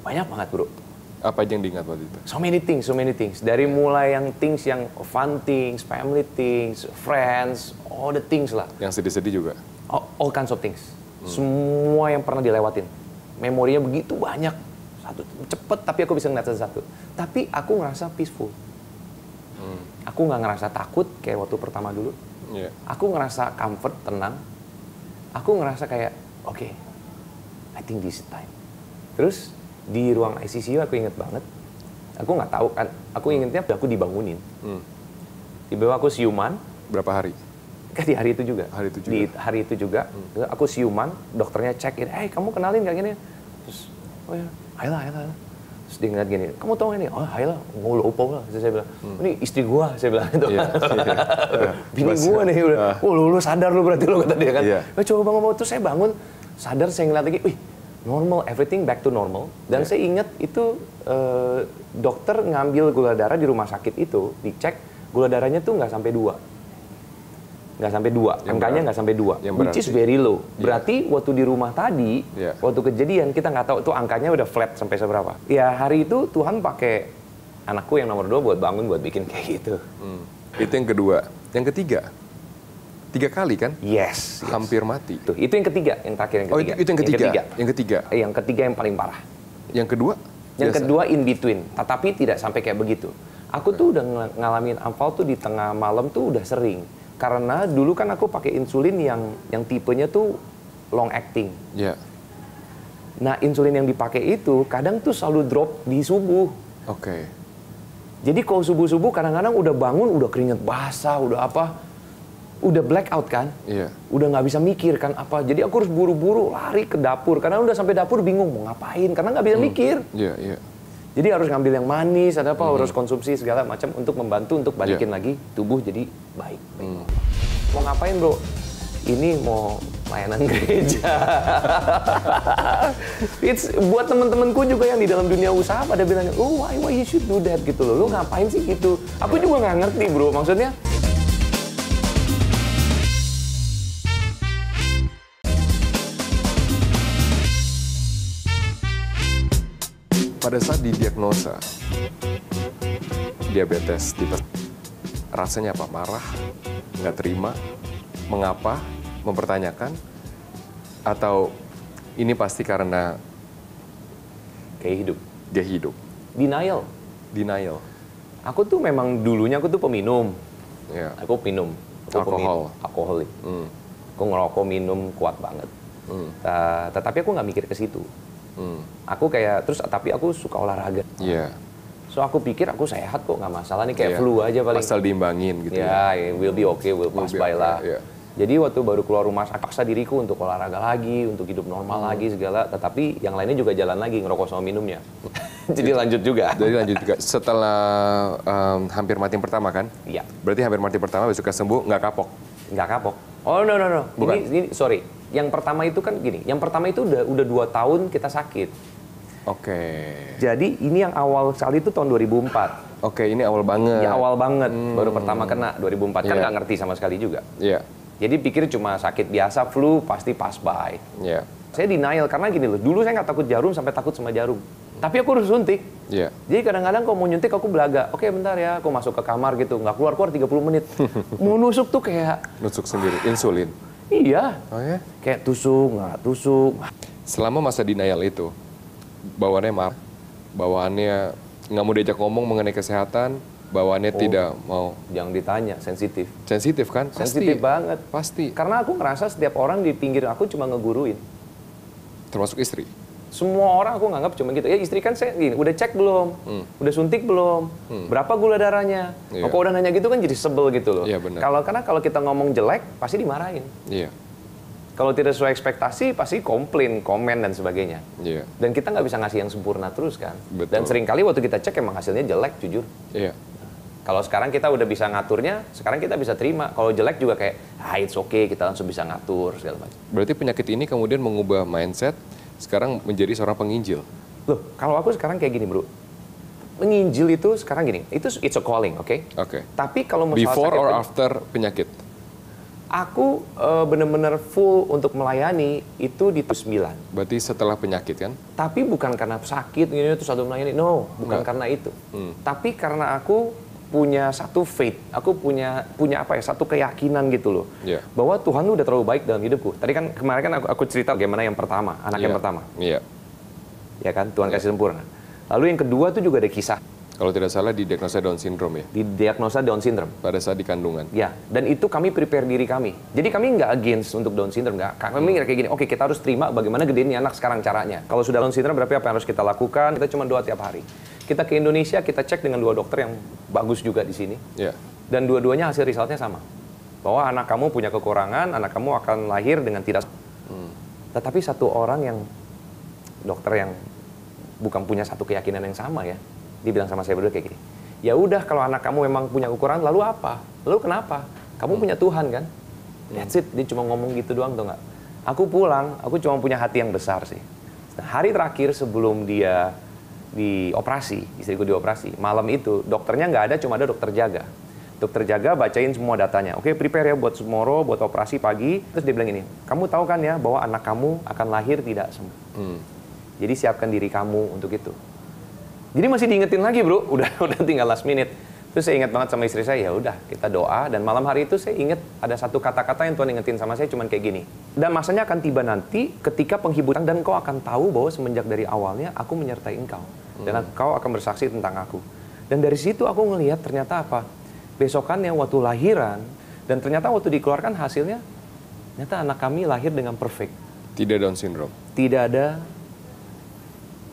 Speaker 1: Banyak banget bro.
Speaker 2: Apa aja yang diingat waktu itu?
Speaker 1: So many things, so many things. Dari mulai yang things yang fun things, family things, friends, all the things lah.
Speaker 2: Yang sedih-sedih juga.
Speaker 1: All, all kinds of things. Semua yang pernah dilewatin. Memorinya begitu banyak. Satu cepet tapi aku bisa ngeliat satu-satu. Tapi aku ngerasa peaceful. Aku nggak ngerasa takut kayak waktu pertama dulu.
Speaker 2: Iya.
Speaker 1: Aku ngerasa comfort, tenang. Aku ngerasa kayak, oke, I think this is time. Terus di ruang ICU aku inget banget. Aku nggak tahu kan, aku ingetnya aku dibangunin.
Speaker 2: Hmm.
Speaker 1: Tiba-tiba aku siuman,
Speaker 2: Berapa hari?
Speaker 1: kan di hari itu juga.
Speaker 2: Hari itu juga.
Speaker 1: Di hari itu juga, aku siuman, dokternya cek, eh kamu kenalin kayak gini. Terus, oh ya, Hayla. Hayla." Terus dia ngeliat gini, kamu tau ini? Oh Hayla, mau lo opo lah. Terus saya bilang, ini istri gua, saya bilang gitu.
Speaker 2: Hmm. Iya, <laughs> iya.
Speaker 1: Bini gua nih, udah.
Speaker 2: Ah.
Speaker 1: oh lu, lu sadar lu berarti lu kata dia kan.
Speaker 2: Iya.
Speaker 1: "Eh, coba bangun, bangun. Terus saya bangun, sadar saya ngeliat lagi, wih normal, everything back to normal. Dan
Speaker 2: Iya.
Speaker 1: saya ingat itu eh, dokter ngambil gula darah di rumah sakit itu, dicek gula darahnya tuh nggak sampai dua. Nggak sampai dua,
Speaker 2: Yang
Speaker 1: angkanya nggak sampai dua,
Speaker 2: yang
Speaker 1: which is very low.
Speaker 2: Iya.
Speaker 1: Berarti waktu di rumah tadi,
Speaker 2: Iya.
Speaker 1: waktu kejadian kita nggak tahu tuh angkanya udah flat sampai seberapa. Ya hari itu Tuhan pakai anakku yang nomor dua buat bangun, buat bikin kayak gitu.
Speaker 2: Hmm. Itu yang kedua. Yang ketiga, Tiga kali kan?
Speaker 1: Yes. yes.
Speaker 2: Hampir mati.
Speaker 1: Tuh, itu yang ketiga, yang terakhir yang
Speaker 2: Oh,
Speaker 1: ketiga.
Speaker 2: itu, itu yang ketiga. Yang ketiga.
Speaker 1: Eh, Yang ketiga yang paling parah.
Speaker 2: Yang kedua?
Speaker 1: Yang
Speaker 2: Biasa.
Speaker 1: kedua in between, tetapi tidak sampai kayak begitu. Aku tuh udah ng- ngalamin ampal tuh di tengah malam tuh udah sering. Karena dulu kan aku pakai insulin yang yang tipenya tuh long acting.
Speaker 2: Ya.
Speaker 1: Nah, insulin yang dipakai itu kadang tuh selalu drop di subuh.
Speaker 2: Oke.
Speaker 1: Jadi kalau subuh-subuh kadang-kadang udah bangun udah keringet basah, udah apa, udah blackout kan,
Speaker 2: Iya.
Speaker 1: udah nggak bisa mikir kan apa. Jadi aku harus buru-buru lari ke dapur karena udah sampai dapur bingung mau ngapain karena nggak bisa mikir.
Speaker 2: Iya, iya.
Speaker 1: Jadi harus ngambil yang manis, ada apa harus konsumsi segala macam untuk membantu untuk balikin
Speaker 2: Iya.
Speaker 1: lagi tubuh jadi baik. baik. Mau ngapain bro? Ini mau layanan <laughs> gereja. It's buat temen-temenku juga yang di dalam dunia usaha pada bilang, oh why why you should do that gitu loh. Lu ngapain sih gitu? Aku juga nggak ngerti bro. Maksudnya
Speaker 2: Pada saat didiagnosa diabetes tipe rasanya apa? Marah, nggak terima, mengapa, mempertanyakan, atau ini pasti karena
Speaker 1: kayak hidup.
Speaker 2: dia hidup,
Speaker 1: Denial.
Speaker 2: denial,
Speaker 1: Aku tuh memang dulunya aku tuh peminum.
Speaker 2: ya,
Speaker 1: Aku minum. Aku
Speaker 2: Alkohol.
Speaker 1: peminum. Alkoholik.
Speaker 2: hmm,
Speaker 1: Aku ngerokok minum kuat banget.
Speaker 2: hmm,
Speaker 1: Ta- tetapi aku nggak mikir ke situ.
Speaker 2: Hmm,
Speaker 1: Aku kayak terus tapi aku suka olahraga.
Speaker 2: iya,
Speaker 1: So aku pikir aku sehat kok nggak masalah nih kayak
Speaker 2: iya.
Speaker 1: flu aja paling.
Speaker 2: asal diimbangin gitu ya,
Speaker 1: ya, will be okay, will pass by
Speaker 2: okay,
Speaker 1: lah.
Speaker 2: iya.
Speaker 1: Jadi waktu baru keluar rumah, saya paksa diriku untuk olahraga lagi, untuk hidup normal
Speaker 2: Hmm.
Speaker 1: lagi segala. Tetapi yang lainnya juga jalan lagi ngerokok sama minumnya. <laughs> Jadi lanjut juga.
Speaker 2: Jadi lanjut juga, setelah em, hampir mati yang pertama kan,
Speaker 1: Iya,
Speaker 2: berarti hampir mati pertama besok sembuh nggak kapok,
Speaker 1: nggak kapok. Oh no no no,
Speaker 2: Bukan.
Speaker 1: ini, ini sorry. Yang pertama itu kan gini, yang pertama itu udah udah dua tahun kita sakit.
Speaker 2: oke,
Speaker 1: Jadi ini yang awal sekali itu tahun 2004.
Speaker 2: oke ini awal banget,
Speaker 1: Ya awal banget, baru pertama kena 2004 kan
Speaker 2: Iya.
Speaker 1: nggak ngerti sama sekali juga.
Speaker 2: iya,
Speaker 1: Jadi pikir cuma sakit biasa, flu pasti pass by.
Speaker 2: iya,
Speaker 1: Saya denial karena gini loh, dulu saya nggak takut jarum sampai takut sama jarum. Tapi aku harus suntik.
Speaker 2: iya,
Speaker 1: Jadi kadang-kadang kalau mau nyuntik aku belaga. Oke bentar ya, aku masuk ke kamar gitu, nggak keluar-keluar 30 menit. <laughs> mau nusuk tuh kayak,
Speaker 2: nusuk sendiri, insulin,
Speaker 1: iya.
Speaker 2: oh ya,
Speaker 1: Kayak tusuk, nggak tusuk.
Speaker 2: selama masa denial itu, bawaannya marah, bawaannya nggak mau diajak ngomong mengenai kesehatan, bawaannya tidak mau
Speaker 1: Jangan ditanya, sensitif.
Speaker 2: sensitif kan?
Speaker 1: Sensitif
Speaker 2: Pasti,
Speaker 1: banget.
Speaker 2: pasti,
Speaker 1: Karena aku ngerasa setiap orang di pinggir aku cuma ngeguruin.
Speaker 2: termasuk istri.
Speaker 1: Semua orang aku nganggap cuma gitu. Ya istri kan saya gini, udah cek belum? Udah suntik belum? Berapa gula darahnya?
Speaker 2: Hmm. Iya.
Speaker 1: Kok udah nanya gitu kan jadi sebel gitu loh.
Speaker 2: Iya, benar.
Speaker 1: Kalau karena kalau kita ngomong jelek pasti dimarahin.
Speaker 2: Iya,
Speaker 1: Kalau tidak sesuai ekspektasi pasti komplain, komen dan sebagainya.
Speaker 2: iya,
Speaker 1: Dan kita nggak bisa ngasih yang sempurna terus kan.
Speaker 2: Betul.
Speaker 1: Dan sering kali waktu kita cek emang hasilnya jelek jujur.
Speaker 2: iya,
Speaker 1: Kalau sekarang kita udah bisa ngaturnya, sekarang kita bisa terima. Kalau jelek juga kayak, ah it's okay, kita langsung bisa ngatur segala macam.
Speaker 2: Berarti penyakit ini kemudian mengubah mindset, sekarang menjadi seorang penginjil.
Speaker 1: Loh, kalau aku sekarang kayak gini bro, menginjil itu sekarang gini, itu it's a calling, oke?
Speaker 2: Oke.
Speaker 1: Tapi kalau masalah
Speaker 2: Before
Speaker 1: sakit,
Speaker 2: or after penyakit?
Speaker 1: aku eh, bener-bener full untuk melayani itu di 9.
Speaker 2: Berarti setelah penyakit kan?
Speaker 1: Tapi bukan karena sakit, gini terus satu melayani, no, bukan
Speaker 2: Enggak.
Speaker 1: karena itu.
Speaker 2: Hmm.
Speaker 1: Tapi karena aku punya satu faith, aku punya punya apa ya, satu keyakinan gitu loh.
Speaker 2: Iya.
Speaker 1: Bahwa Tuhan tuh udah terlalu baik dalam hidupku. Tadi kan kemarin kan aku, aku cerita bagaimana yang pertama, anak yang
Speaker 2: Iya.
Speaker 1: pertama.
Speaker 2: Iya.
Speaker 1: Ya kan, Tuhan kasih sempurna. Lalu yang kedua tuh juga ada kisah
Speaker 2: Kalau tidak salah didiagnosa Down syndrome ya,
Speaker 1: didiagnosa Down syndrome.
Speaker 2: pada saat di kandungan.
Speaker 1: Ya, dan itu kami prepare diri kami. Jadi kami nggak against untuk Down syndrome, nggak. Kami kayak gini, oke kita harus terima bagaimana gedein anak sekarang caranya. Kalau sudah Down syndrome berarti apa yang harus kita lakukan? Kita cuma doa tiap hari. Kita ke Indonesia, kita cek dengan dua dokter yang bagus juga di sini.
Speaker 2: Iya.
Speaker 1: Dan dua-duanya hasil resultnya sama. Bahwa anak kamu punya kekurangan, anak kamu akan lahir dengan tidak... Tetapi satu orang yang, dokter yang bukan punya satu keyakinan yang sama ya, dia bilang sama saya berdua kayak gini, ya udah kalau anak kamu memang punya kekurangan, lalu apa? Lalu kenapa? Kamu punya Tuhan kan? That's it, dia cuma ngomong gitu doang tuh nggak? Aku pulang, aku cuma punya hati yang besar sih. Nah, hari terakhir sebelum dia dioperasi, istriku dioperasi, malam itu dokternya nggak ada, cuma ada dokter jaga. Dokter jaga bacain semua datanya. Oke, prepare ya buat tomorrow, buat operasi pagi. Terus dia bilang ini, kamu tahu kan ya bahwa anak kamu akan lahir tidak sembuh.
Speaker 2: Hmm.
Speaker 1: Jadi siapkan diri kamu untuk itu. Jadi masih diingetin lagi bro, <laughs> udah udah tinggal last minute. Terus saya ingat banget sama istri saya, ya udah kita doa dan malam hari itu saya ingat ada satu kata-kata yang Tuhan ingetin sama saya cuman kayak gini. Dan masanya akan tiba nanti ketika penghiburan dan kau akan tahu bahwa semenjak dari awalnya aku menyertai engkau dan kau akan bersaksi tentang aku. Dan dari situ aku ngelihat ternyata apa? Besokannya waktu lahiran dan ternyata waktu dikeluarkan hasilnya ternyata anak kami lahir dengan perfect.
Speaker 2: Tidak Down syndrome.
Speaker 1: Tidak ada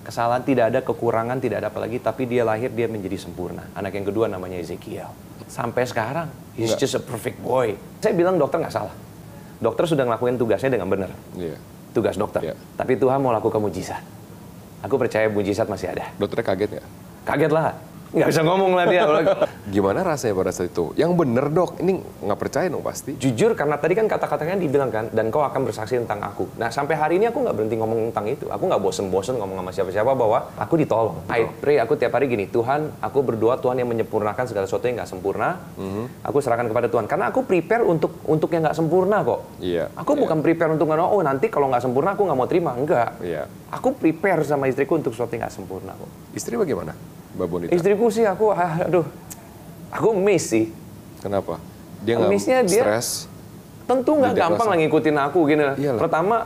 Speaker 1: kesalahan, tidak ada kekurangan, tidak ada apa lagi, tapi dia lahir dia menjadi sempurna. Anak yang kedua namanya Ezekiel. Sampai sekarang, he's
Speaker 2: Enggak.
Speaker 1: just a perfect boy. Saya bilang dokter nggak salah. Dokter sudah ngelakuin tugasnya dengan benar.
Speaker 2: Iya.
Speaker 1: Tugas dokter.
Speaker 2: Iya.
Speaker 1: Tapi Tuhan mau lakukan mujizat. Aku percaya mujizat masih ada.
Speaker 2: Dokternya kaget nggak?
Speaker 1: Kaget lah. Nggak bisa ngomong lah dia.
Speaker 2: Gimana rasanya pada saat itu? Yang bener dok, ini nggak percaya dong pasti.
Speaker 1: Jujur karena tadi kan kata-katanya dibilang kan, dan kau akan bersaksi tentang aku. Nah sampai hari ini aku nggak berhenti ngomong tentang itu. Aku nggak bosen-bosen ngomong sama siapa-siapa bahwa aku ditolong. I pray, aku tiap hari gini, Tuhan, aku berdoa Tuhan yang menyempurnakan segala sesuatu yang nggak sempurna. Aku serahkan kepada Tuhan. Karena aku prepare untuk untuk yang nggak sempurna kok.
Speaker 2: Iya.
Speaker 1: Aku
Speaker 2: Iya.
Speaker 1: bukan prepare untuk nggak, oh nanti kalau nggak sempurna aku nggak mau terima. Enggak.
Speaker 2: Iya.
Speaker 1: Aku prepare sama istriku untuk sesuatu yang nggak sempurna kok.
Speaker 2: Istri bagaimana, Mbak Bonita?
Speaker 1: Istriku sih aku, ah, aduh, aku miss sih.
Speaker 2: Kenapa? Dia nggak stres?
Speaker 1: Tentu nggak gampang lah ngikutin aku gini.
Speaker 2: Iyalah.
Speaker 1: Pertama,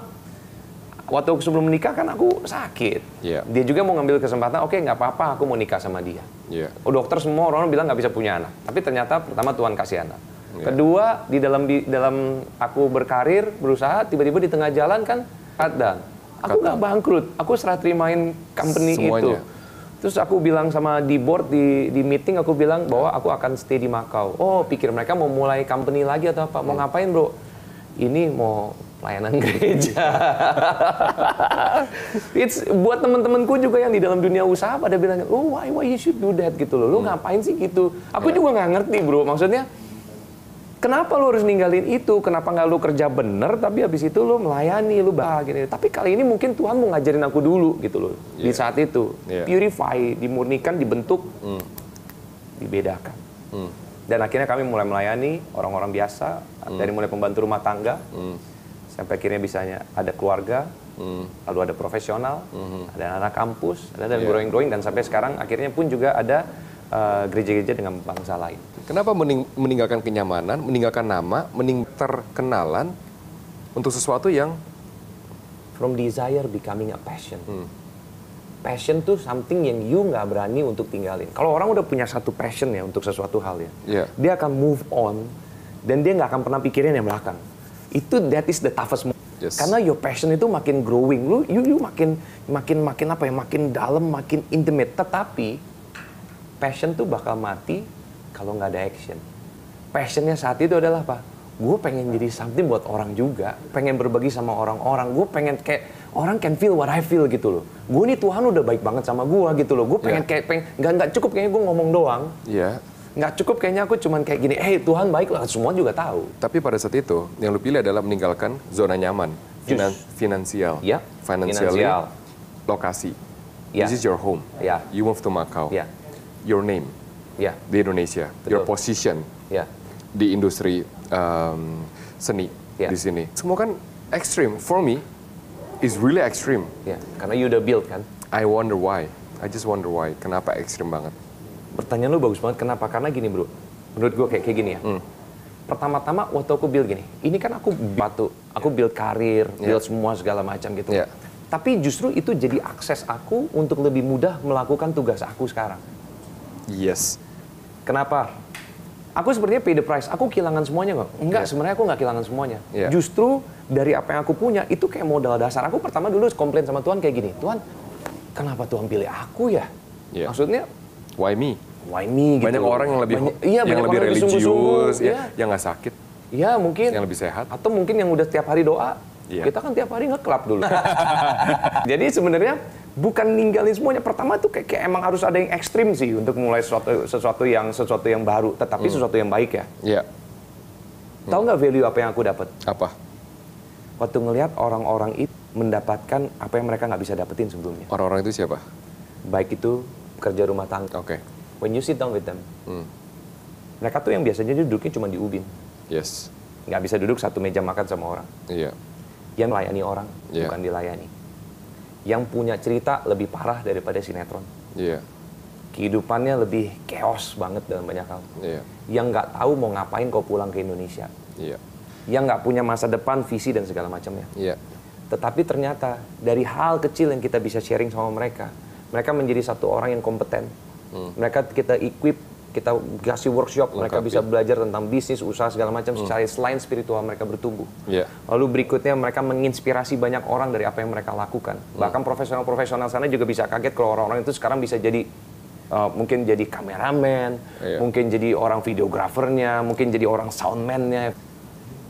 Speaker 1: waktu aku sebelum menikah kan aku sakit.
Speaker 2: Iya.
Speaker 1: Dia juga mau ngambil kesempatan, oke nggak apa-apa aku mau nikah sama dia.
Speaker 2: Iya.
Speaker 1: Oh, dokter semua orang bilang nggak bisa punya anak. Tapi ternyata pertama Tuhan kasih anak.
Speaker 2: Iya.
Speaker 1: Kedua, di dalam di dalam aku berkarir, berusaha, tiba-tiba di tengah jalan kan dan Aku nggak bangkrut, aku serah terimain company
Speaker 2: Semuanya.
Speaker 1: itu. Terus aku bilang sama di board di di meeting aku bilang bahwa aku akan stay di Makau. Oh, pikir mereka mau mulai company lagi atau apa? Mau ngapain, Bro? Ini mau pelayanan <laughs> gereja. It's buat temen-temenku juga yang di dalam dunia usaha pada bilang, "Oh, why why you should do that?" gitu loh. Lu ngapain sih gitu? Aku juga nggak ngerti, Bro. Maksudnya Kenapa lu harus ninggalin itu? Kenapa nggak lu kerja bener, tapi habis itu lu melayani, lu bahagia. Tapi kali ini mungkin Tuhan mau ngajarin aku dulu gitu loh. Di
Speaker 2: Iya.
Speaker 1: saat itu.
Speaker 2: Iya.
Speaker 1: Purify, dimurnikan, dibentuk, dibedakan.
Speaker 2: Hmm.
Speaker 1: Dan akhirnya kami mulai melayani orang-orang biasa, dari mulai pembantu rumah tangga,
Speaker 2: Hmm.
Speaker 1: sampai akhirnya bisanya ada keluarga, lalu ada profesional, ada anak kampus, ada dan
Speaker 2: Hmm. Iya.
Speaker 1: growing-growing, dan sampai sekarang akhirnya pun juga ada eh, gereja-gereja dengan bangsa lain.
Speaker 2: Kenapa mening- meninggalkan kenyamanan, meninggalkan nama, mening terkenalan untuk sesuatu yang
Speaker 1: From desire becoming a passion.
Speaker 2: Hmm.
Speaker 1: Passion tuh something yang you nggak berani untuk tinggalin. Kalau orang udah punya satu passion ya untuk sesuatu hal ya,
Speaker 2: Iya.
Speaker 1: dia akan move on dan dia nggak akan pernah pikirin yang belakang. Itu that is the toughest moment.
Speaker 2: Yes.
Speaker 1: Karena your passion itu makin growing, lu you, you makin makin makin apa ya, makin dalam, makin intimate. Tetapi passion tuh bakal mati kalau nggak ada action. Passionnya saat itu adalah apa? Gue pengen jadi something buat orang juga, pengen berbagi sama orang-orang. Gue pengen kayak orang can feel what I feel gitu loh. Gue nih Tuhan udah baik banget sama gue gitu loh. Gue pengen
Speaker 2: Yeah.
Speaker 1: kayak pengen nggak nggak cukup kayaknya gue ngomong doang.
Speaker 2: ya
Speaker 1: Nggak cukup kayaknya aku cuman kayak gini. Eh Tuhan baik lah, semua juga tahu.
Speaker 2: Tapi pada saat itu, yang lu pilih adalah meninggalkan zona nyaman, finan- finansial, financially,
Speaker 1: finansial.
Speaker 2: lokasi.
Speaker 1: Ya.
Speaker 2: This is your home.
Speaker 1: Ya.
Speaker 2: You move to Macau.
Speaker 1: Ya,
Speaker 2: Your name
Speaker 1: ya,
Speaker 2: di Indonesia, your
Speaker 1: Betul.
Speaker 2: position
Speaker 1: ya.
Speaker 2: di industri um, seni
Speaker 1: Ya.
Speaker 2: di sini. Semua kan ekstrim. For me, is really extreme.
Speaker 1: Ya, karena you udah build kan.
Speaker 2: I wonder why. I just wonder why. Kenapa ekstrim banget?
Speaker 1: Pertanyaan lu bagus banget. Kenapa? Karena gini bro. Menurut gue kayak, kayak gini ya.
Speaker 2: Hmm.
Speaker 1: Pertama-tama waktu aku build gini. Ini kan aku batu. Aku build karir,
Speaker 2: Ya.
Speaker 1: build semua segala macam gitu.
Speaker 2: Ya.
Speaker 1: Tapi justru itu jadi akses aku untuk lebih mudah melakukan tugas aku sekarang.
Speaker 2: Yes.
Speaker 1: Kenapa? Aku sebenarnya pay the price. Aku kehilangan semuanya kok. Enggak,
Speaker 2: Ya.
Speaker 1: sebenarnya aku nggak kehilangan semuanya.
Speaker 2: Ya.
Speaker 1: Justru dari apa yang aku punya itu kayak modal dasar. Aku pertama dulu komplain sama Tuhan kayak gini. Tuhan, kenapa Tuhan pilih aku ya?
Speaker 2: Ya.
Speaker 1: Maksudnya,
Speaker 2: Why me?
Speaker 1: why me gitu.
Speaker 2: Banyak orang yang lebih
Speaker 1: Banyak- iya,
Speaker 2: yang
Speaker 1: banyak
Speaker 2: lebih
Speaker 1: yang
Speaker 2: religius,
Speaker 1: sungguh-sungguh.
Speaker 2: ya,
Speaker 1: Iya.
Speaker 2: yang nggak sakit,
Speaker 1: Iya mungkin.
Speaker 2: yang lebih sehat.
Speaker 1: Atau mungkin yang udah tiap hari doa.
Speaker 2: Iya.
Speaker 1: Kita kan tiap hari ngeklap dulu. <laughs> Jadi sebenarnya bukan ninggalin semuanya. Pertama tuh kayak, kayak emang harus ada yang ekstrim sih untuk mulai sesuatu sesuatu yang sesuatu yang baru, tetapi
Speaker 2: Hmm.
Speaker 1: sesuatu yang baik ya.
Speaker 2: Iya.
Speaker 1: Tahu nggak value apa yang aku dapat?
Speaker 2: Apa?
Speaker 1: Waktu ngelihat orang-orang itu mendapatkan apa yang mereka nggak bisa dapetin sebelumnya.
Speaker 2: Orang-orang itu siapa?
Speaker 1: Baik itu kerja rumah tangga.
Speaker 2: Oke.
Speaker 1: When you sit down with them,
Speaker 2: Hmm.
Speaker 1: mereka tuh yang biasanya duduknya cuma di ubin,
Speaker 2: Yes.
Speaker 1: nggak bisa duduk satu meja makan sama orang.
Speaker 2: Iya.
Speaker 1: Yang melayani orang,
Speaker 2: Iya.
Speaker 1: bukan dilayani. Yang punya cerita lebih parah daripada sinetron.
Speaker 2: Iya.
Speaker 1: kehidupannya lebih chaos banget dalam banyak hal.
Speaker 2: Iya.
Speaker 1: Yang nggak tahu mau ngapain kau pulang ke Indonesia.
Speaker 2: Iya.
Speaker 1: Yang nggak punya masa depan, visi dan segala macamnya.
Speaker 2: Iya.
Speaker 1: Tetapi ternyata dari hal kecil yang kita bisa sharing sama mereka, mereka menjadi satu orang yang kompeten.
Speaker 2: Hmm.
Speaker 1: Mereka kita equip, kita kasih workshop, mereka
Speaker 2: Lengkapi.
Speaker 1: bisa belajar tentang bisnis, usaha segala macam secara selain spiritual mereka bertumbuh.
Speaker 2: Hmm. Iya.
Speaker 1: Lalu berikutnya mereka menginspirasi banyak orang dari apa yang mereka lakukan. Bahkan profesional-profesional sana juga bisa kaget kalau orang-orang itu sekarang bisa jadi uh, mungkin jadi kameramen,
Speaker 2: Iya.
Speaker 1: mungkin jadi orang videografernya, mungkin jadi orang soundman-nya.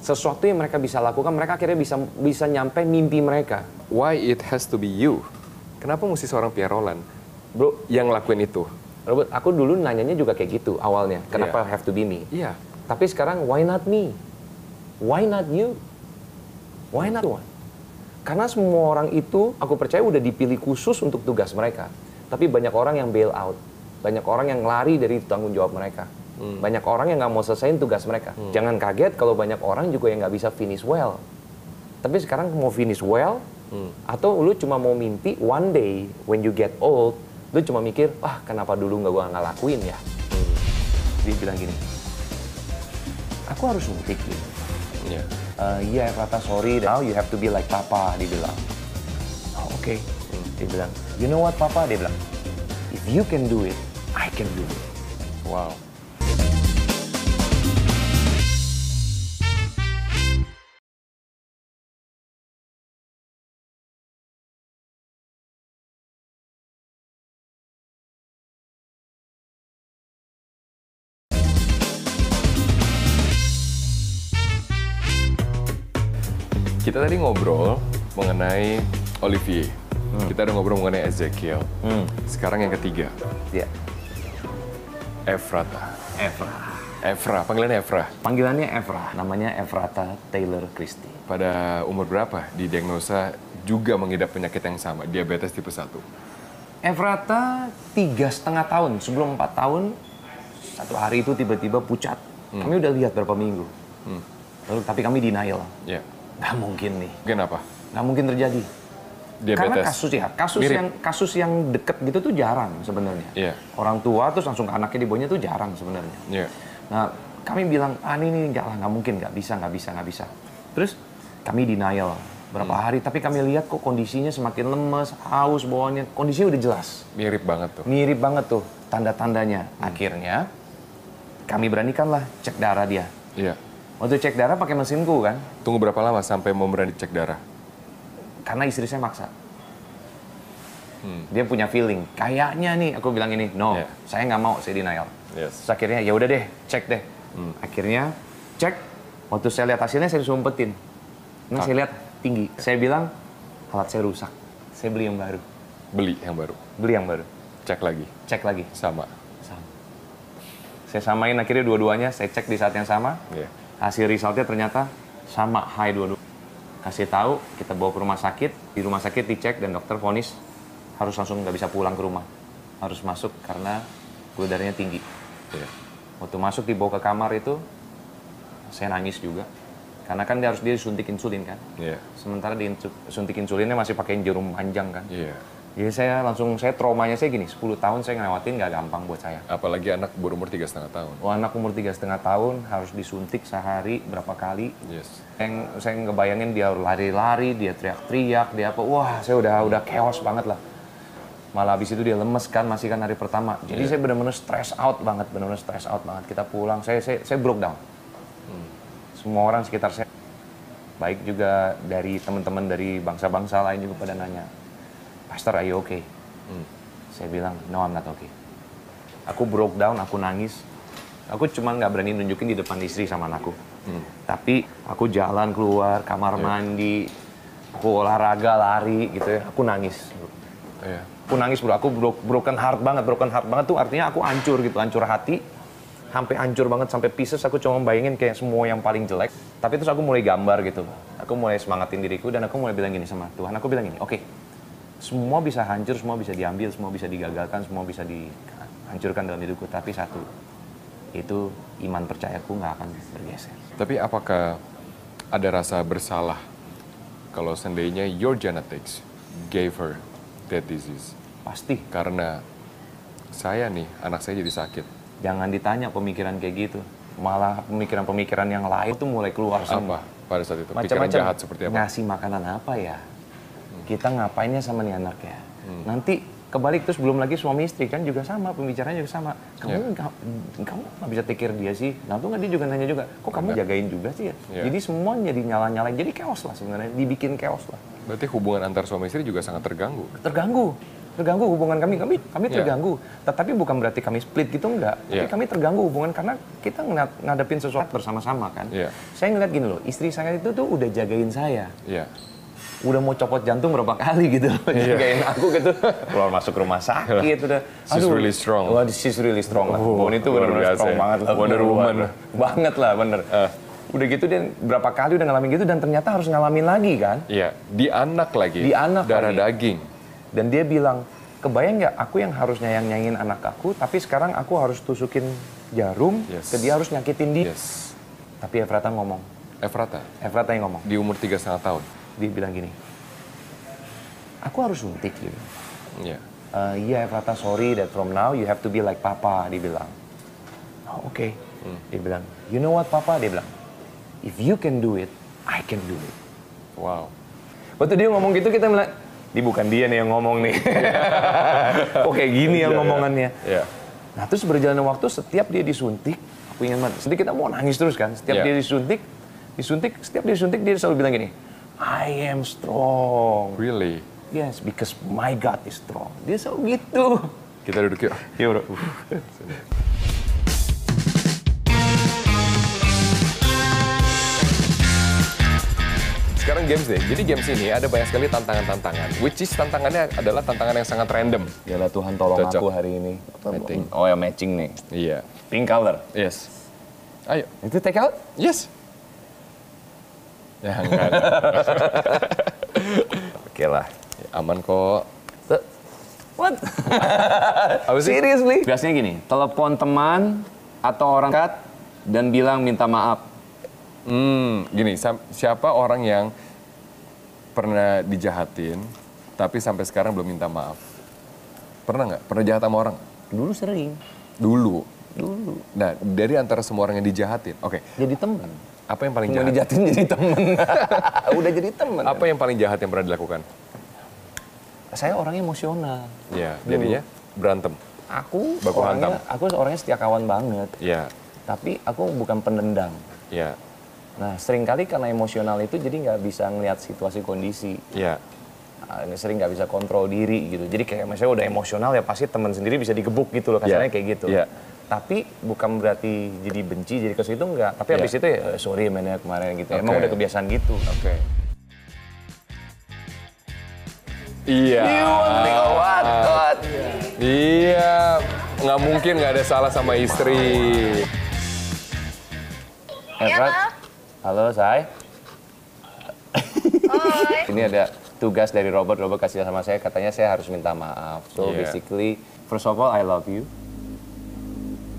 Speaker 1: Sesuatu yang mereka bisa lakukan, mereka akhirnya bisa bisa nyampe mimpi mereka.
Speaker 2: Why it has to be you? Kenapa mesti seorang Pierre Roland
Speaker 1: Bro,
Speaker 2: yang ngelakuin itu?
Speaker 1: Robert, aku dulu nanyanya juga kayak gitu awalnya. Kenapa
Speaker 2: Iya.
Speaker 1: have to be me?
Speaker 2: Iya.
Speaker 1: Tapi sekarang why not me? Why not you? Why not one? Karena semua orang itu aku percaya udah dipilih khusus untuk tugas mereka. Tapi banyak orang yang bail out. Banyak orang yang lari dari tanggung jawab mereka. Banyak orang yang nggak mau selesaiin tugas mereka. Jangan kaget kalau banyak orang juga yang nggak bisa finish well. Tapi sekarang mau finish well, atau lu cuma mau mimpi one day when you get old, lu cuma mikir, ah kenapa dulu nggak gua nggak lakuin ya? Dia bilang gini, aku harus suntik gitu.
Speaker 2: Iya.
Speaker 1: Eh, Iya, Rata, sorry. Now you have to be like Papa, dia bilang. Oh, oke. Dia bilang, you know what, Papa? Dia bilang, if you can do it, I can do it.
Speaker 2: Wow. Kita tadi ngobrol mengenai Olivier. Kita udah ngobrol mengenai Ezekiel. Sekarang yang ketiga,
Speaker 1: Ya,
Speaker 2: Efrata.
Speaker 1: Efra.
Speaker 2: Efra, panggilannya Efra.
Speaker 1: Panggilannya Efra, namanya Efrata Taylor Christie.
Speaker 2: Pada umur berapa didiagnosa juga mengidap penyakit yang sama, diabetes tipe 1?
Speaker 1: Efrata tiga setengah tahun, sebelum empat tahun, satu hari itu tiba-tiba pucat. Kami udah lihat berapa minggu. Lalu tapi kami denial.
Speaker 2: Ya.
Speaker 1: Nggak mungkin nih,
Speaker 2: Kenapa?
Speaker 1: nggak mungkin terjadi. Karena
Speaker 2: Diabetes.
Speaker 1: kasus ya, kasus
Speaker 2: Mirip.
Speaker 1: yang kasus yang deket gitu tuh jarang sebenarnya.
Speaker 2: Iya.
Speaker 1: Orang tua terus langsung ke anaknya dibawanya tuh jarang sebenarnya.
Speaker 2: Iya.
Speaker 1: Nah, kami bilang, ah ini, ini enggak lah, nggak mungkin, nggak bisa, nggak bisa, nggak bisa. Terus kami denial berapa
Speaker 2: Hmm.
Speaker 1: hari, tapi kami lihat kok kondisinya semakin lemes, haus bawaannya, kondisinya udah jelas.
Speaker 2: Mirip banget tuh.
Speaker 1: Mirip banget tuh tanda-tandanya.
Speaker 2: Hmm.
Speaker 1: Akhirnya kami beranikanlah cek darah dia.
Speaker 2: Iya.
Speaker 1: Waktu cek darah pakai mesinku kan,
Speaker 2: Tunggu berapa lama sampai mau berani cek darah?
Speaker 1: karena istri saya maksa.
Speaker 2: Hmm.
Speaker 1: Dia punya feeling, kayaknya nih, aku bilang ini, no,
Speaker 2: Iya.
Speaker 1: saya nggak mau, saya denial.
Speaker 2: Yes.
Speaker 1: Terus akhirnya ya udah deh, cek deh.
Speaker 2: Hmm.
Speaker 1: Akhirnya cek, waktu saya lihat hasilnya saya sumpetin. Nah
Speaker 2: Ah.
Speaker 1: saya lihat tinggi. Saya bilang alat saya rusak. Saya beli yang baru.
Speaker 2: Beli yang baru.
Speaker 1: Beli yang baru.
Speaker 2: Cek lagi.
Speaker 1: Cek lagi.
Speaker 2: Sama.
Speaker 1: Sama. Saya samain akhirnya dua-duanya. Saya cek di saat yang sama.
Speaker 2: Iya.
Speaker 1: Hasil resultnya ternyata sama high dua-dua. Kasih tahu, kita bawa ke rumah sakit. Di rumah sakit dicek dan dokter vonis harus langsung nggak bisa pulang ke rumah. Harus masuk karena gula darahnya tinggi.
Speaker 2: Iya.
Speaker 1: Waktu masuk dibawa ke kamar itu, saya nangis juga. Karena kan dia harus dia disuntik insulin kan.
Speaker 2: Iya.
Speaker 1: Sementara disuntik insulinnya masih pakai jarum panjang kan.
Speaker 2: Iya.
Speaker 1: Jadi saya langsung, saya traumanya saya gini, 10 tahun saya ngelewatin nggak gampang buat saya.
Speaker 2: Apalagi anak berumur tiga setengah tahun.
Speaker 1: Oh, anak umur tiga setengah tahun harus disuntik sehari berapa kali.
Speaker 2: Yes.
Speaker 1: Saya, saya ngebayangin dia lari-lari, dia teriak-teriak, dia apa. Wah, saya udah udah chaos banget lah. Malah habis itu dia lemes kan, masih kan hari pertama. Jadi saya benar-benar stress out banget, benar-benar stress out banget. Kita pulang, saya saya, saya broke down. Semua orang sekitar saya, baik juga dari teman-teman dari bangsa-bangsa lain juga pada nanya, Pastor, are you okay? Saya bilang, no, I'm not okay. Aku broke down, aku nangis. Aku cuma nggak berani nunjukin di depan istri sama anakku. Tapi aku jalan keluar, kamar mandi, aku olahraga, lari gitu ya. Aku nangis.
Speaker 2: Iya.
Speaker 1: Aku nangis bro, aku bro- broken heart banget. Broken heart banget tuh artinya aku hancur gitu, hancur hati. Sampai hancur banget, sampai pieces aku cuma bayangin kayak semua yang paling jelek. Tapi terus aku mulai gambar gitu. Aku mulai semangatin diriku dan aku mulai bilang gini sama Tuhan. Aku bilang gini, oke, semua bisa hancur, semua bisa diambil, semua bisa digagalkan, semua bisa dihancurkan dalam hidupku. Tapi satu, itu iman percayaku nggak akan bergeser.
Speaker 2: Tapi apakah ada rasa bersalah kalau seandainya your genetics gave her that disease?
Speaker 1: Pasti.
Speaker 2: Karena saya nih, anak saya jadi sakit.
Speaker 1: Jangan ditanya pemikiran kayak gitu. Malah pemikiran-pemikiran yang lain tuh mulai keluar semua.
Speaker 2: Apa pada saat itu? Pikiran
Speaker 1: Macam-macam.
Speaker 2: jahat seperti apa?
Speaker 1: Ngasih makanan apa ya? Kita ngapainnya sama nih anak ya? Nanti kebalik terus belum lagi suami istri kan juga sama pembicaranya juga sama. Kamu
Speaker 2: Ya.
Speaker 1: nggak kamu nggak bisa care dia sih. Nah tuh nggak dia juga nanya juga. Kok kamu jagain juga sih ya?
Speaker 2: Ya.
Speaker 1: Jadi semua jadi nyala-nyalain. Jadi chaos lah sebenarnya. Dibikin chaos lah.
Speaker 2: Berarti hubungan antar suami istri juga sangat terganggu.
Speaker 1: terganggu terganggu hubungan kami kami kami
Speaker 2: Iya.
Speaker 1: terganggu tetapi bukan berarti kami split gitu enggak tapi
Speaker 2: Iya.
Speaker 1: kami terganggu hubungan karena kita ngadepin sesuatu bersama-sama kan
Speaker 2: Iya.
Speaker 1: saya ngeliat gini loh istri saya itu tuh udah jagain saya
Speaker 2: Iya.
Speaker 1: Udah mau copot jantung berapa kali gitu loh
Speaker 2: Iya.
Speaker 1: jagain aku gitu keluar masuk rumah sakit udah
Speaker 2: She's really strong.
Speaker 1: wah she's really strong lah
Speaker 2: Oh,
Speaker 1: Bon itu benar-benar strong
Speaker 2: ya.
Speaker 1: banget lah
Speaker 2: Wonder Woman.
Speaker 1: banget lah bener
Speaker 2: Eh.
Speaker 1: udah gitu dia berapa kali udah ngalamin gitu dan ternyata harus ngalamin lagi kan
Speaker 2: Iya, di anak lagi.
Speaker 1: Di anak
Speaker 2: Darah
Speaker 1: lagi.
Speaker 2: daging.
Speaker 1: Dan dia bilang, kebayang nggak aku yang harus nyayang-nyayangin anak aku, tapi sekarang aku harus tusukin jarum,
Speaker 2: Yes.
Speaker 1: ke dia harus nyakitin dia.
Speaker 2: Yes.
Speaker 1: Tapi Efrata ngomong,
Speaker 2: Efrata,
Speaker 1: Efrata yang ngomong,
Speaker 2: di umur tiga setengah tahun.
Speaker 1: Dia bilang gini, aku harus suntik gitu.
Speaker 2: Iya.
Speaker 1: "Eh, Iya sorry that from now you have to be like papa, dia bilang. Oh, Oke,
Speaker 2: Hmm.
Speaker 1: dia bilang, you know what papa, dia bilang, if you can do it, I can do it.
Speaker 2: Wow.
Speaker 1: Waktu dia ngomong gitu kita bilang, ini bukan dia nih yang ngomong nih. <laughs> Kok kayak gini yang
Speaker 2: Iya, iya.
Speaker 1: ngomongannya.
Speaker 2: Iya.
Speaker 1: Nah terus berjalannya waktu setiap dia disuntik, aku ingat banget, sedih kita mau nangis terus kan. Setiap
Speaker 2: Iya.
Speaker 1: dia disuntik, disuntik, setiap dia disuntik dia selalu bilang gini, I am strong.
Speaker 2: Really?
Speaker 1: Yes, because my God is strong. Dia selalu gitu.
Speaker 2: Kita duduk yuk.
Speaker 1: Iya bro.
Speaker 2: Sekarang games deh. Jadi games ini ada banyak sekali tantangan-tantangan. Which is tantangannya adalah tantangan yang sangat random.
Speaker 1: Yalah Tuhan tolong
Speaker 2: Cocok.
Speaker 1: aku hari ini.
Speaker 2: Matching.
Speaker 1: Oh ya matching nih.
Speaker 2: Iya.
Speaker 1: Pink color.
Speaker 2: Yes. Ayo.
Speaker 1: Itu take out?
Speaker 2: Yes. Ya enggak. <laughs>
Speaker 1: Oke lah.
Speaker 2: Ya, aman kok.
Speaker 1: What? <laughs>
Speaker 2: Apa sih?
Speaker 1: Seriously? Biasanya gini, telepon teman atau orang dekat dan bilang minta maaf.
Speaker 2: Hmm, gini, siapa orang yang pernah dijahatin tapi sampai sekarang belum minta maaf? Pernah nggak? Pernah jahat sama orang?
Speaker 1: Dulu sering.
Speaker 2: Dulu.
Speaker 1: Dulu.
Speaker 2: Nah, dari antara semua orang yang dijahatin, oke,
Speaker 1: Jadi teman.
Speaker 2: Apa yang paling jahat?
Speaker 1: dijatin jadi teman. <laughs> Udah jadi teman.
Speaker 2: Apa yang paling jahat yang pernah dilakukan?
Speaker 1: Saya orang emosional.
Speaker 2: Ya,
Speaker 1: Dulu.
Speaker 2: jadinya berantem.
Speaker 1: Aku
Speaker 2: Baku
Speaker 1: orangnya, aku orangnya setia kawan banget.
Speaker 2: Ya,
Speaker 1: Tapi aku bukan pendendam.
Speaker 2: ya,
Speaker 1: Nah, sering kali karena emosional itu jadi nggak bisa ngelihat situasi kondisi.
Speaker 2: ya.
Speaker 1: Ah, sering nggak bisa kontrol diri gitu. Jadi kayak misalnya udah emosional ya pasti teman sendiri bisa digebuk gitu loh kasarnya
Speaker 2: Iya.
Speaker 1: kayak gitu.
Speaker 2: Iya.
Speaker 1: Tapi bukan berarti jadi benci jadi ke situ enggak. Tapi
Speaker 2: Iya.
Speaker 1: habis itu ya "Eh, sorry ya kemarin gitu. Emang
Speaker 2: Oke.
Speaker 1: udah kebiasaan gitu.
Speaker 2: Oke. Iya. Iya, nggak mungkin nggak ada salah sama istri.
Speaker 1: Efrat? Halo, Say. <laughs> Ini ada tugas dari Robert. Robert kasih sama saya, katanya saya harus minta maaf. So
Speaker 2: Iya.
Speaker 1: basically, first of all, I love you.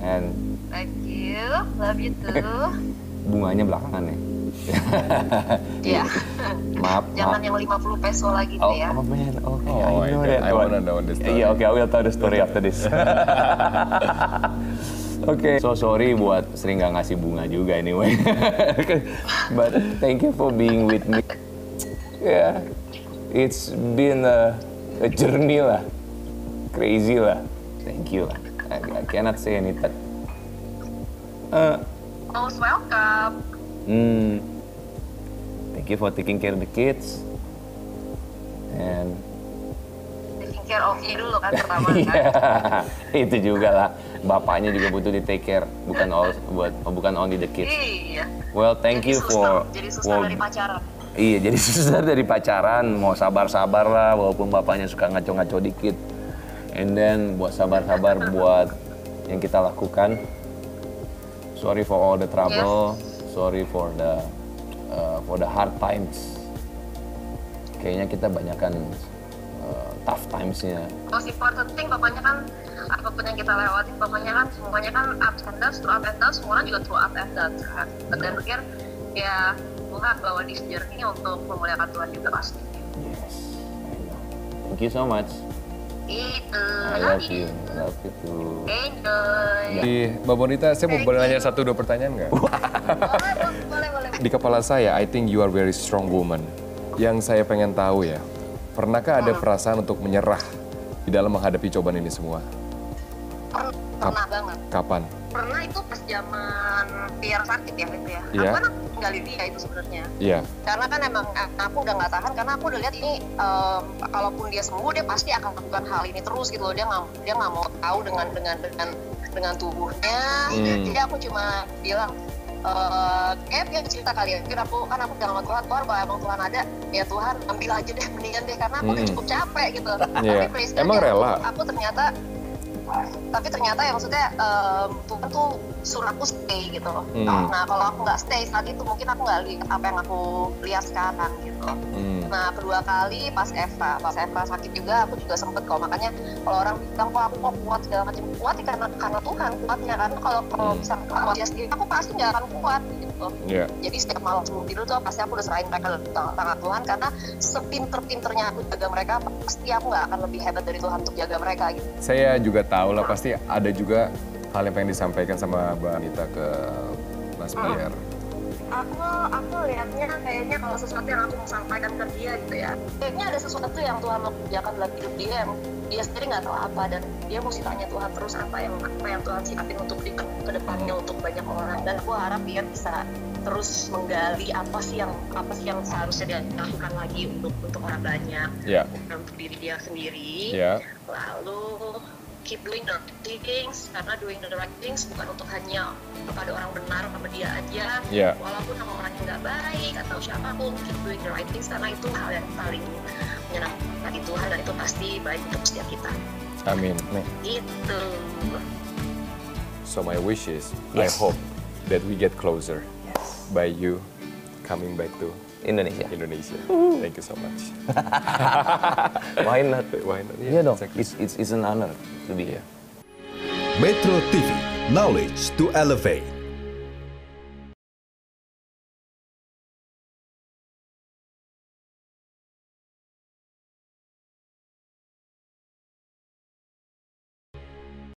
Speaker 1: And
Speaker 3: Thank you, love you too. <laughs>
Speaker 1: bunganya belakangan ya. <laughs>
Speaker 3: Iya. <laughs>
Speaker 1: Maaf,
Speaker 3: Jangan
Speaker 1: maaf.
Speaker 3: yang 50 peso lagi
Speaker 1: Oh,
Speaker 3: tuh ya.
Speaker 1: oh man, okay,
Speaker 2: Oh my
Speaker 1: I know
Speaker 2: God,
Speaker 1: that
Speaker 2: I wanna know the story.
Speaker 1: Iya, oke, I will tell the story after this. Oke, so sorry buat sering nggak ngasih bunga juga anyway. But thank you for being with me. Yeah, it's been a, a journey lah, crazy lah. Thank you lah. I, I cannot say anything. Uh,
Speaker 3: Most welcome.
Speaker 1: Hmm. Thank you for taking care of the kids. And
Speaker 3: Taking care of you dulu kan pertama <laughs> kan.
Speaker 1: Iya, itu juga lah. Bapaknya juga butuh di take care, bukan all buat bukan only the kids.
Speaker 3: Iya.
Speaker 1: Well, thank
Speaker 3: jadi
Speaker 1: you
Speaker 3: suster,
Speaker 1: for
Speaker 3: jadi suster
Speaker 1: for-
Speaker 3: dari pacaran.
Speaker 1: Iya, jadi <laughs> susah dari pacaran, mau sabar-sabar lah, walaupun bapaknya suka ngaco-ngaco dikit. And then buat sabar-sabar buat yang kita lakukan. Sorry for all the trouble, sorry for the uh, for the hard times. Kayaknya kita banyakkan uh, tough times-nya.
Speaker 3: Most important thing pokoknya kan apa pun yang kita lewatin pokoknya kan semuanya kan ups and downs, through up and downs, semua juga through up and downs kan. Dan pikir ya Tuhan bawa di journey untuk memuliakan Tuhan juga pasti.
Speaker 1: Yes, I know. Thank you so much.
Speaker 3: Gitu.
Speaker 2: I love you, I love you too.
Speaker 3: Enjoy.
Speaker 2: Di Mbak Bonita, saya mau boleh nanya satu dua pertanyaan nggak?
Speaker 3: Boleh, boleh, boleh.
Speaker 2: Di kepala saya, I think you are very strong woman. Yang saya pengen tahu ya, pernahkah ada perasaan untuk menyerah di dalam menghadapi cobaan ini semua?
Speaker 3: Pernah, pernah banget.
Speaker 2: Kapan?
Speaker 3: Pernah itu pas zaman Tiara sakit ya itu ya.
Speaker 2: Iya.
Speaker 3: Aku tinggalin dia itu sebenarnya.
Speaker 2: Iya,
Speaker 3: Karena kan emang eh, aku udah nggak tahan karena aku udah lihat ini em, kalaupun dia sembuh dia pasti akan melakukan hal ini terus gitu loh. Dia nggak dia nggak mau tahu dengan dengan dengan dengan tubuhnya.
Speaker 2: Hmm.
Speaker 3: Jadi aku cuma bilang eh kayak dia cerita kali ya, mungkin aku kan aku bilang sama Tuhan, Tuhan kalau emang Tuhan ada, ya Tuhan ambil aja deh mendingan deh karena aku udah
Speaker 2: Hmm.
Speaker 3: cukup capek gitu.
Speaker 2: Iya.
Speaker 3: Tapi praise God
Speaker 2: Emang
Speaker 3: ya,
Speaker 2: rela?
Speaker 3: Aku, aku ternyata tapi ternyata ya maksudnya em, Tuhan tuh suruh aku stay gitu loh.
Speaker 2: Hmm.
Speaker 3: Nah kalau aku nggak stay saat itu mungkin aku nggak lihat apa yang aku lihat sekarang gitu.
Speaker 2: Hmm.
Speaker 3: Nah kedua kali pas Eva, pas Eva sakit juga aku juga sempet kok makanya kalau orang bilang kok aku kok kuat segala macam kuat ya karena karena Tuhan kuatnya karena kalau kalau
Speaker 2: Hmm.
Speaker 3: bisa kuat dia sendiri aku pasti nggak akan kuat gitu.
Speaker 2: Iya.
Speaker 3: Jadi setiap malam sebelum tidur tuh pasti aku udah serahin mereka ke tangan Tuhan karena sepinter-pinternya aku jaga mereka pasti aku nggak akan lebih hebat dari Tuhan untuk jaga mereka gitu.
Speaker 2: Saya juga tahu lah pasti ada juga hal yang pengen disampaikan sama Mbak Anita ke Mas Pierre.
Speaker 3: Aku aku lihatnya kayaknya kalau sesuatu yang aku mau sampaikan ke dia gitu ya. Kayaknya ada sesuatu yang Tuhan mau kerjakan dalam hidup dia yang dia sendiri nggak tahu apa dan dia mesti tanya Tuhan terus apa yang apa yang Tuhan siapin untuk di ke depannya untuk banyak orang. Dan aku harap dia bisa terus menggali apa sih yang apa sih yang seharusnya dia lakukan lagi untuk untuk orang banyak.
Speaker 2: Ya,
Speaker 3: bukan untuk diri dia sendiri.
Speaker 2: Ya,
Speaker 3: lalu keep doing the right things karena doing the right things bukan untuk hanya kepada orang benar sama dia aja
Speaker 2: ya.
Speaker 3: walaupun sama orang yang nggak baik atau siapa pun keep doing the right things karena itu hal yang paling menyenangkan di Tuhan dan itu pasti baik untuk setiap kita
Speaker 2: Amin. Nih.
Speaker 3: gitu
Speaker 2: So my wish is, I
Speaker 1: Yes.
Speaker 2: hope that we get closer by you coming back to
Speaker 1: Indonesia.
Speaker 2: Indonesia. Thank you so much. <laughs>
Speaker 1: Why not? <laughs>
Speaker 2: Why not?
Speaker 1: Iya dong.
Speaker 2: exactly.
Speaker 1: It's, it's, it's an honor to be here.
Speaker 4: Metro TV, knowledge to elevate.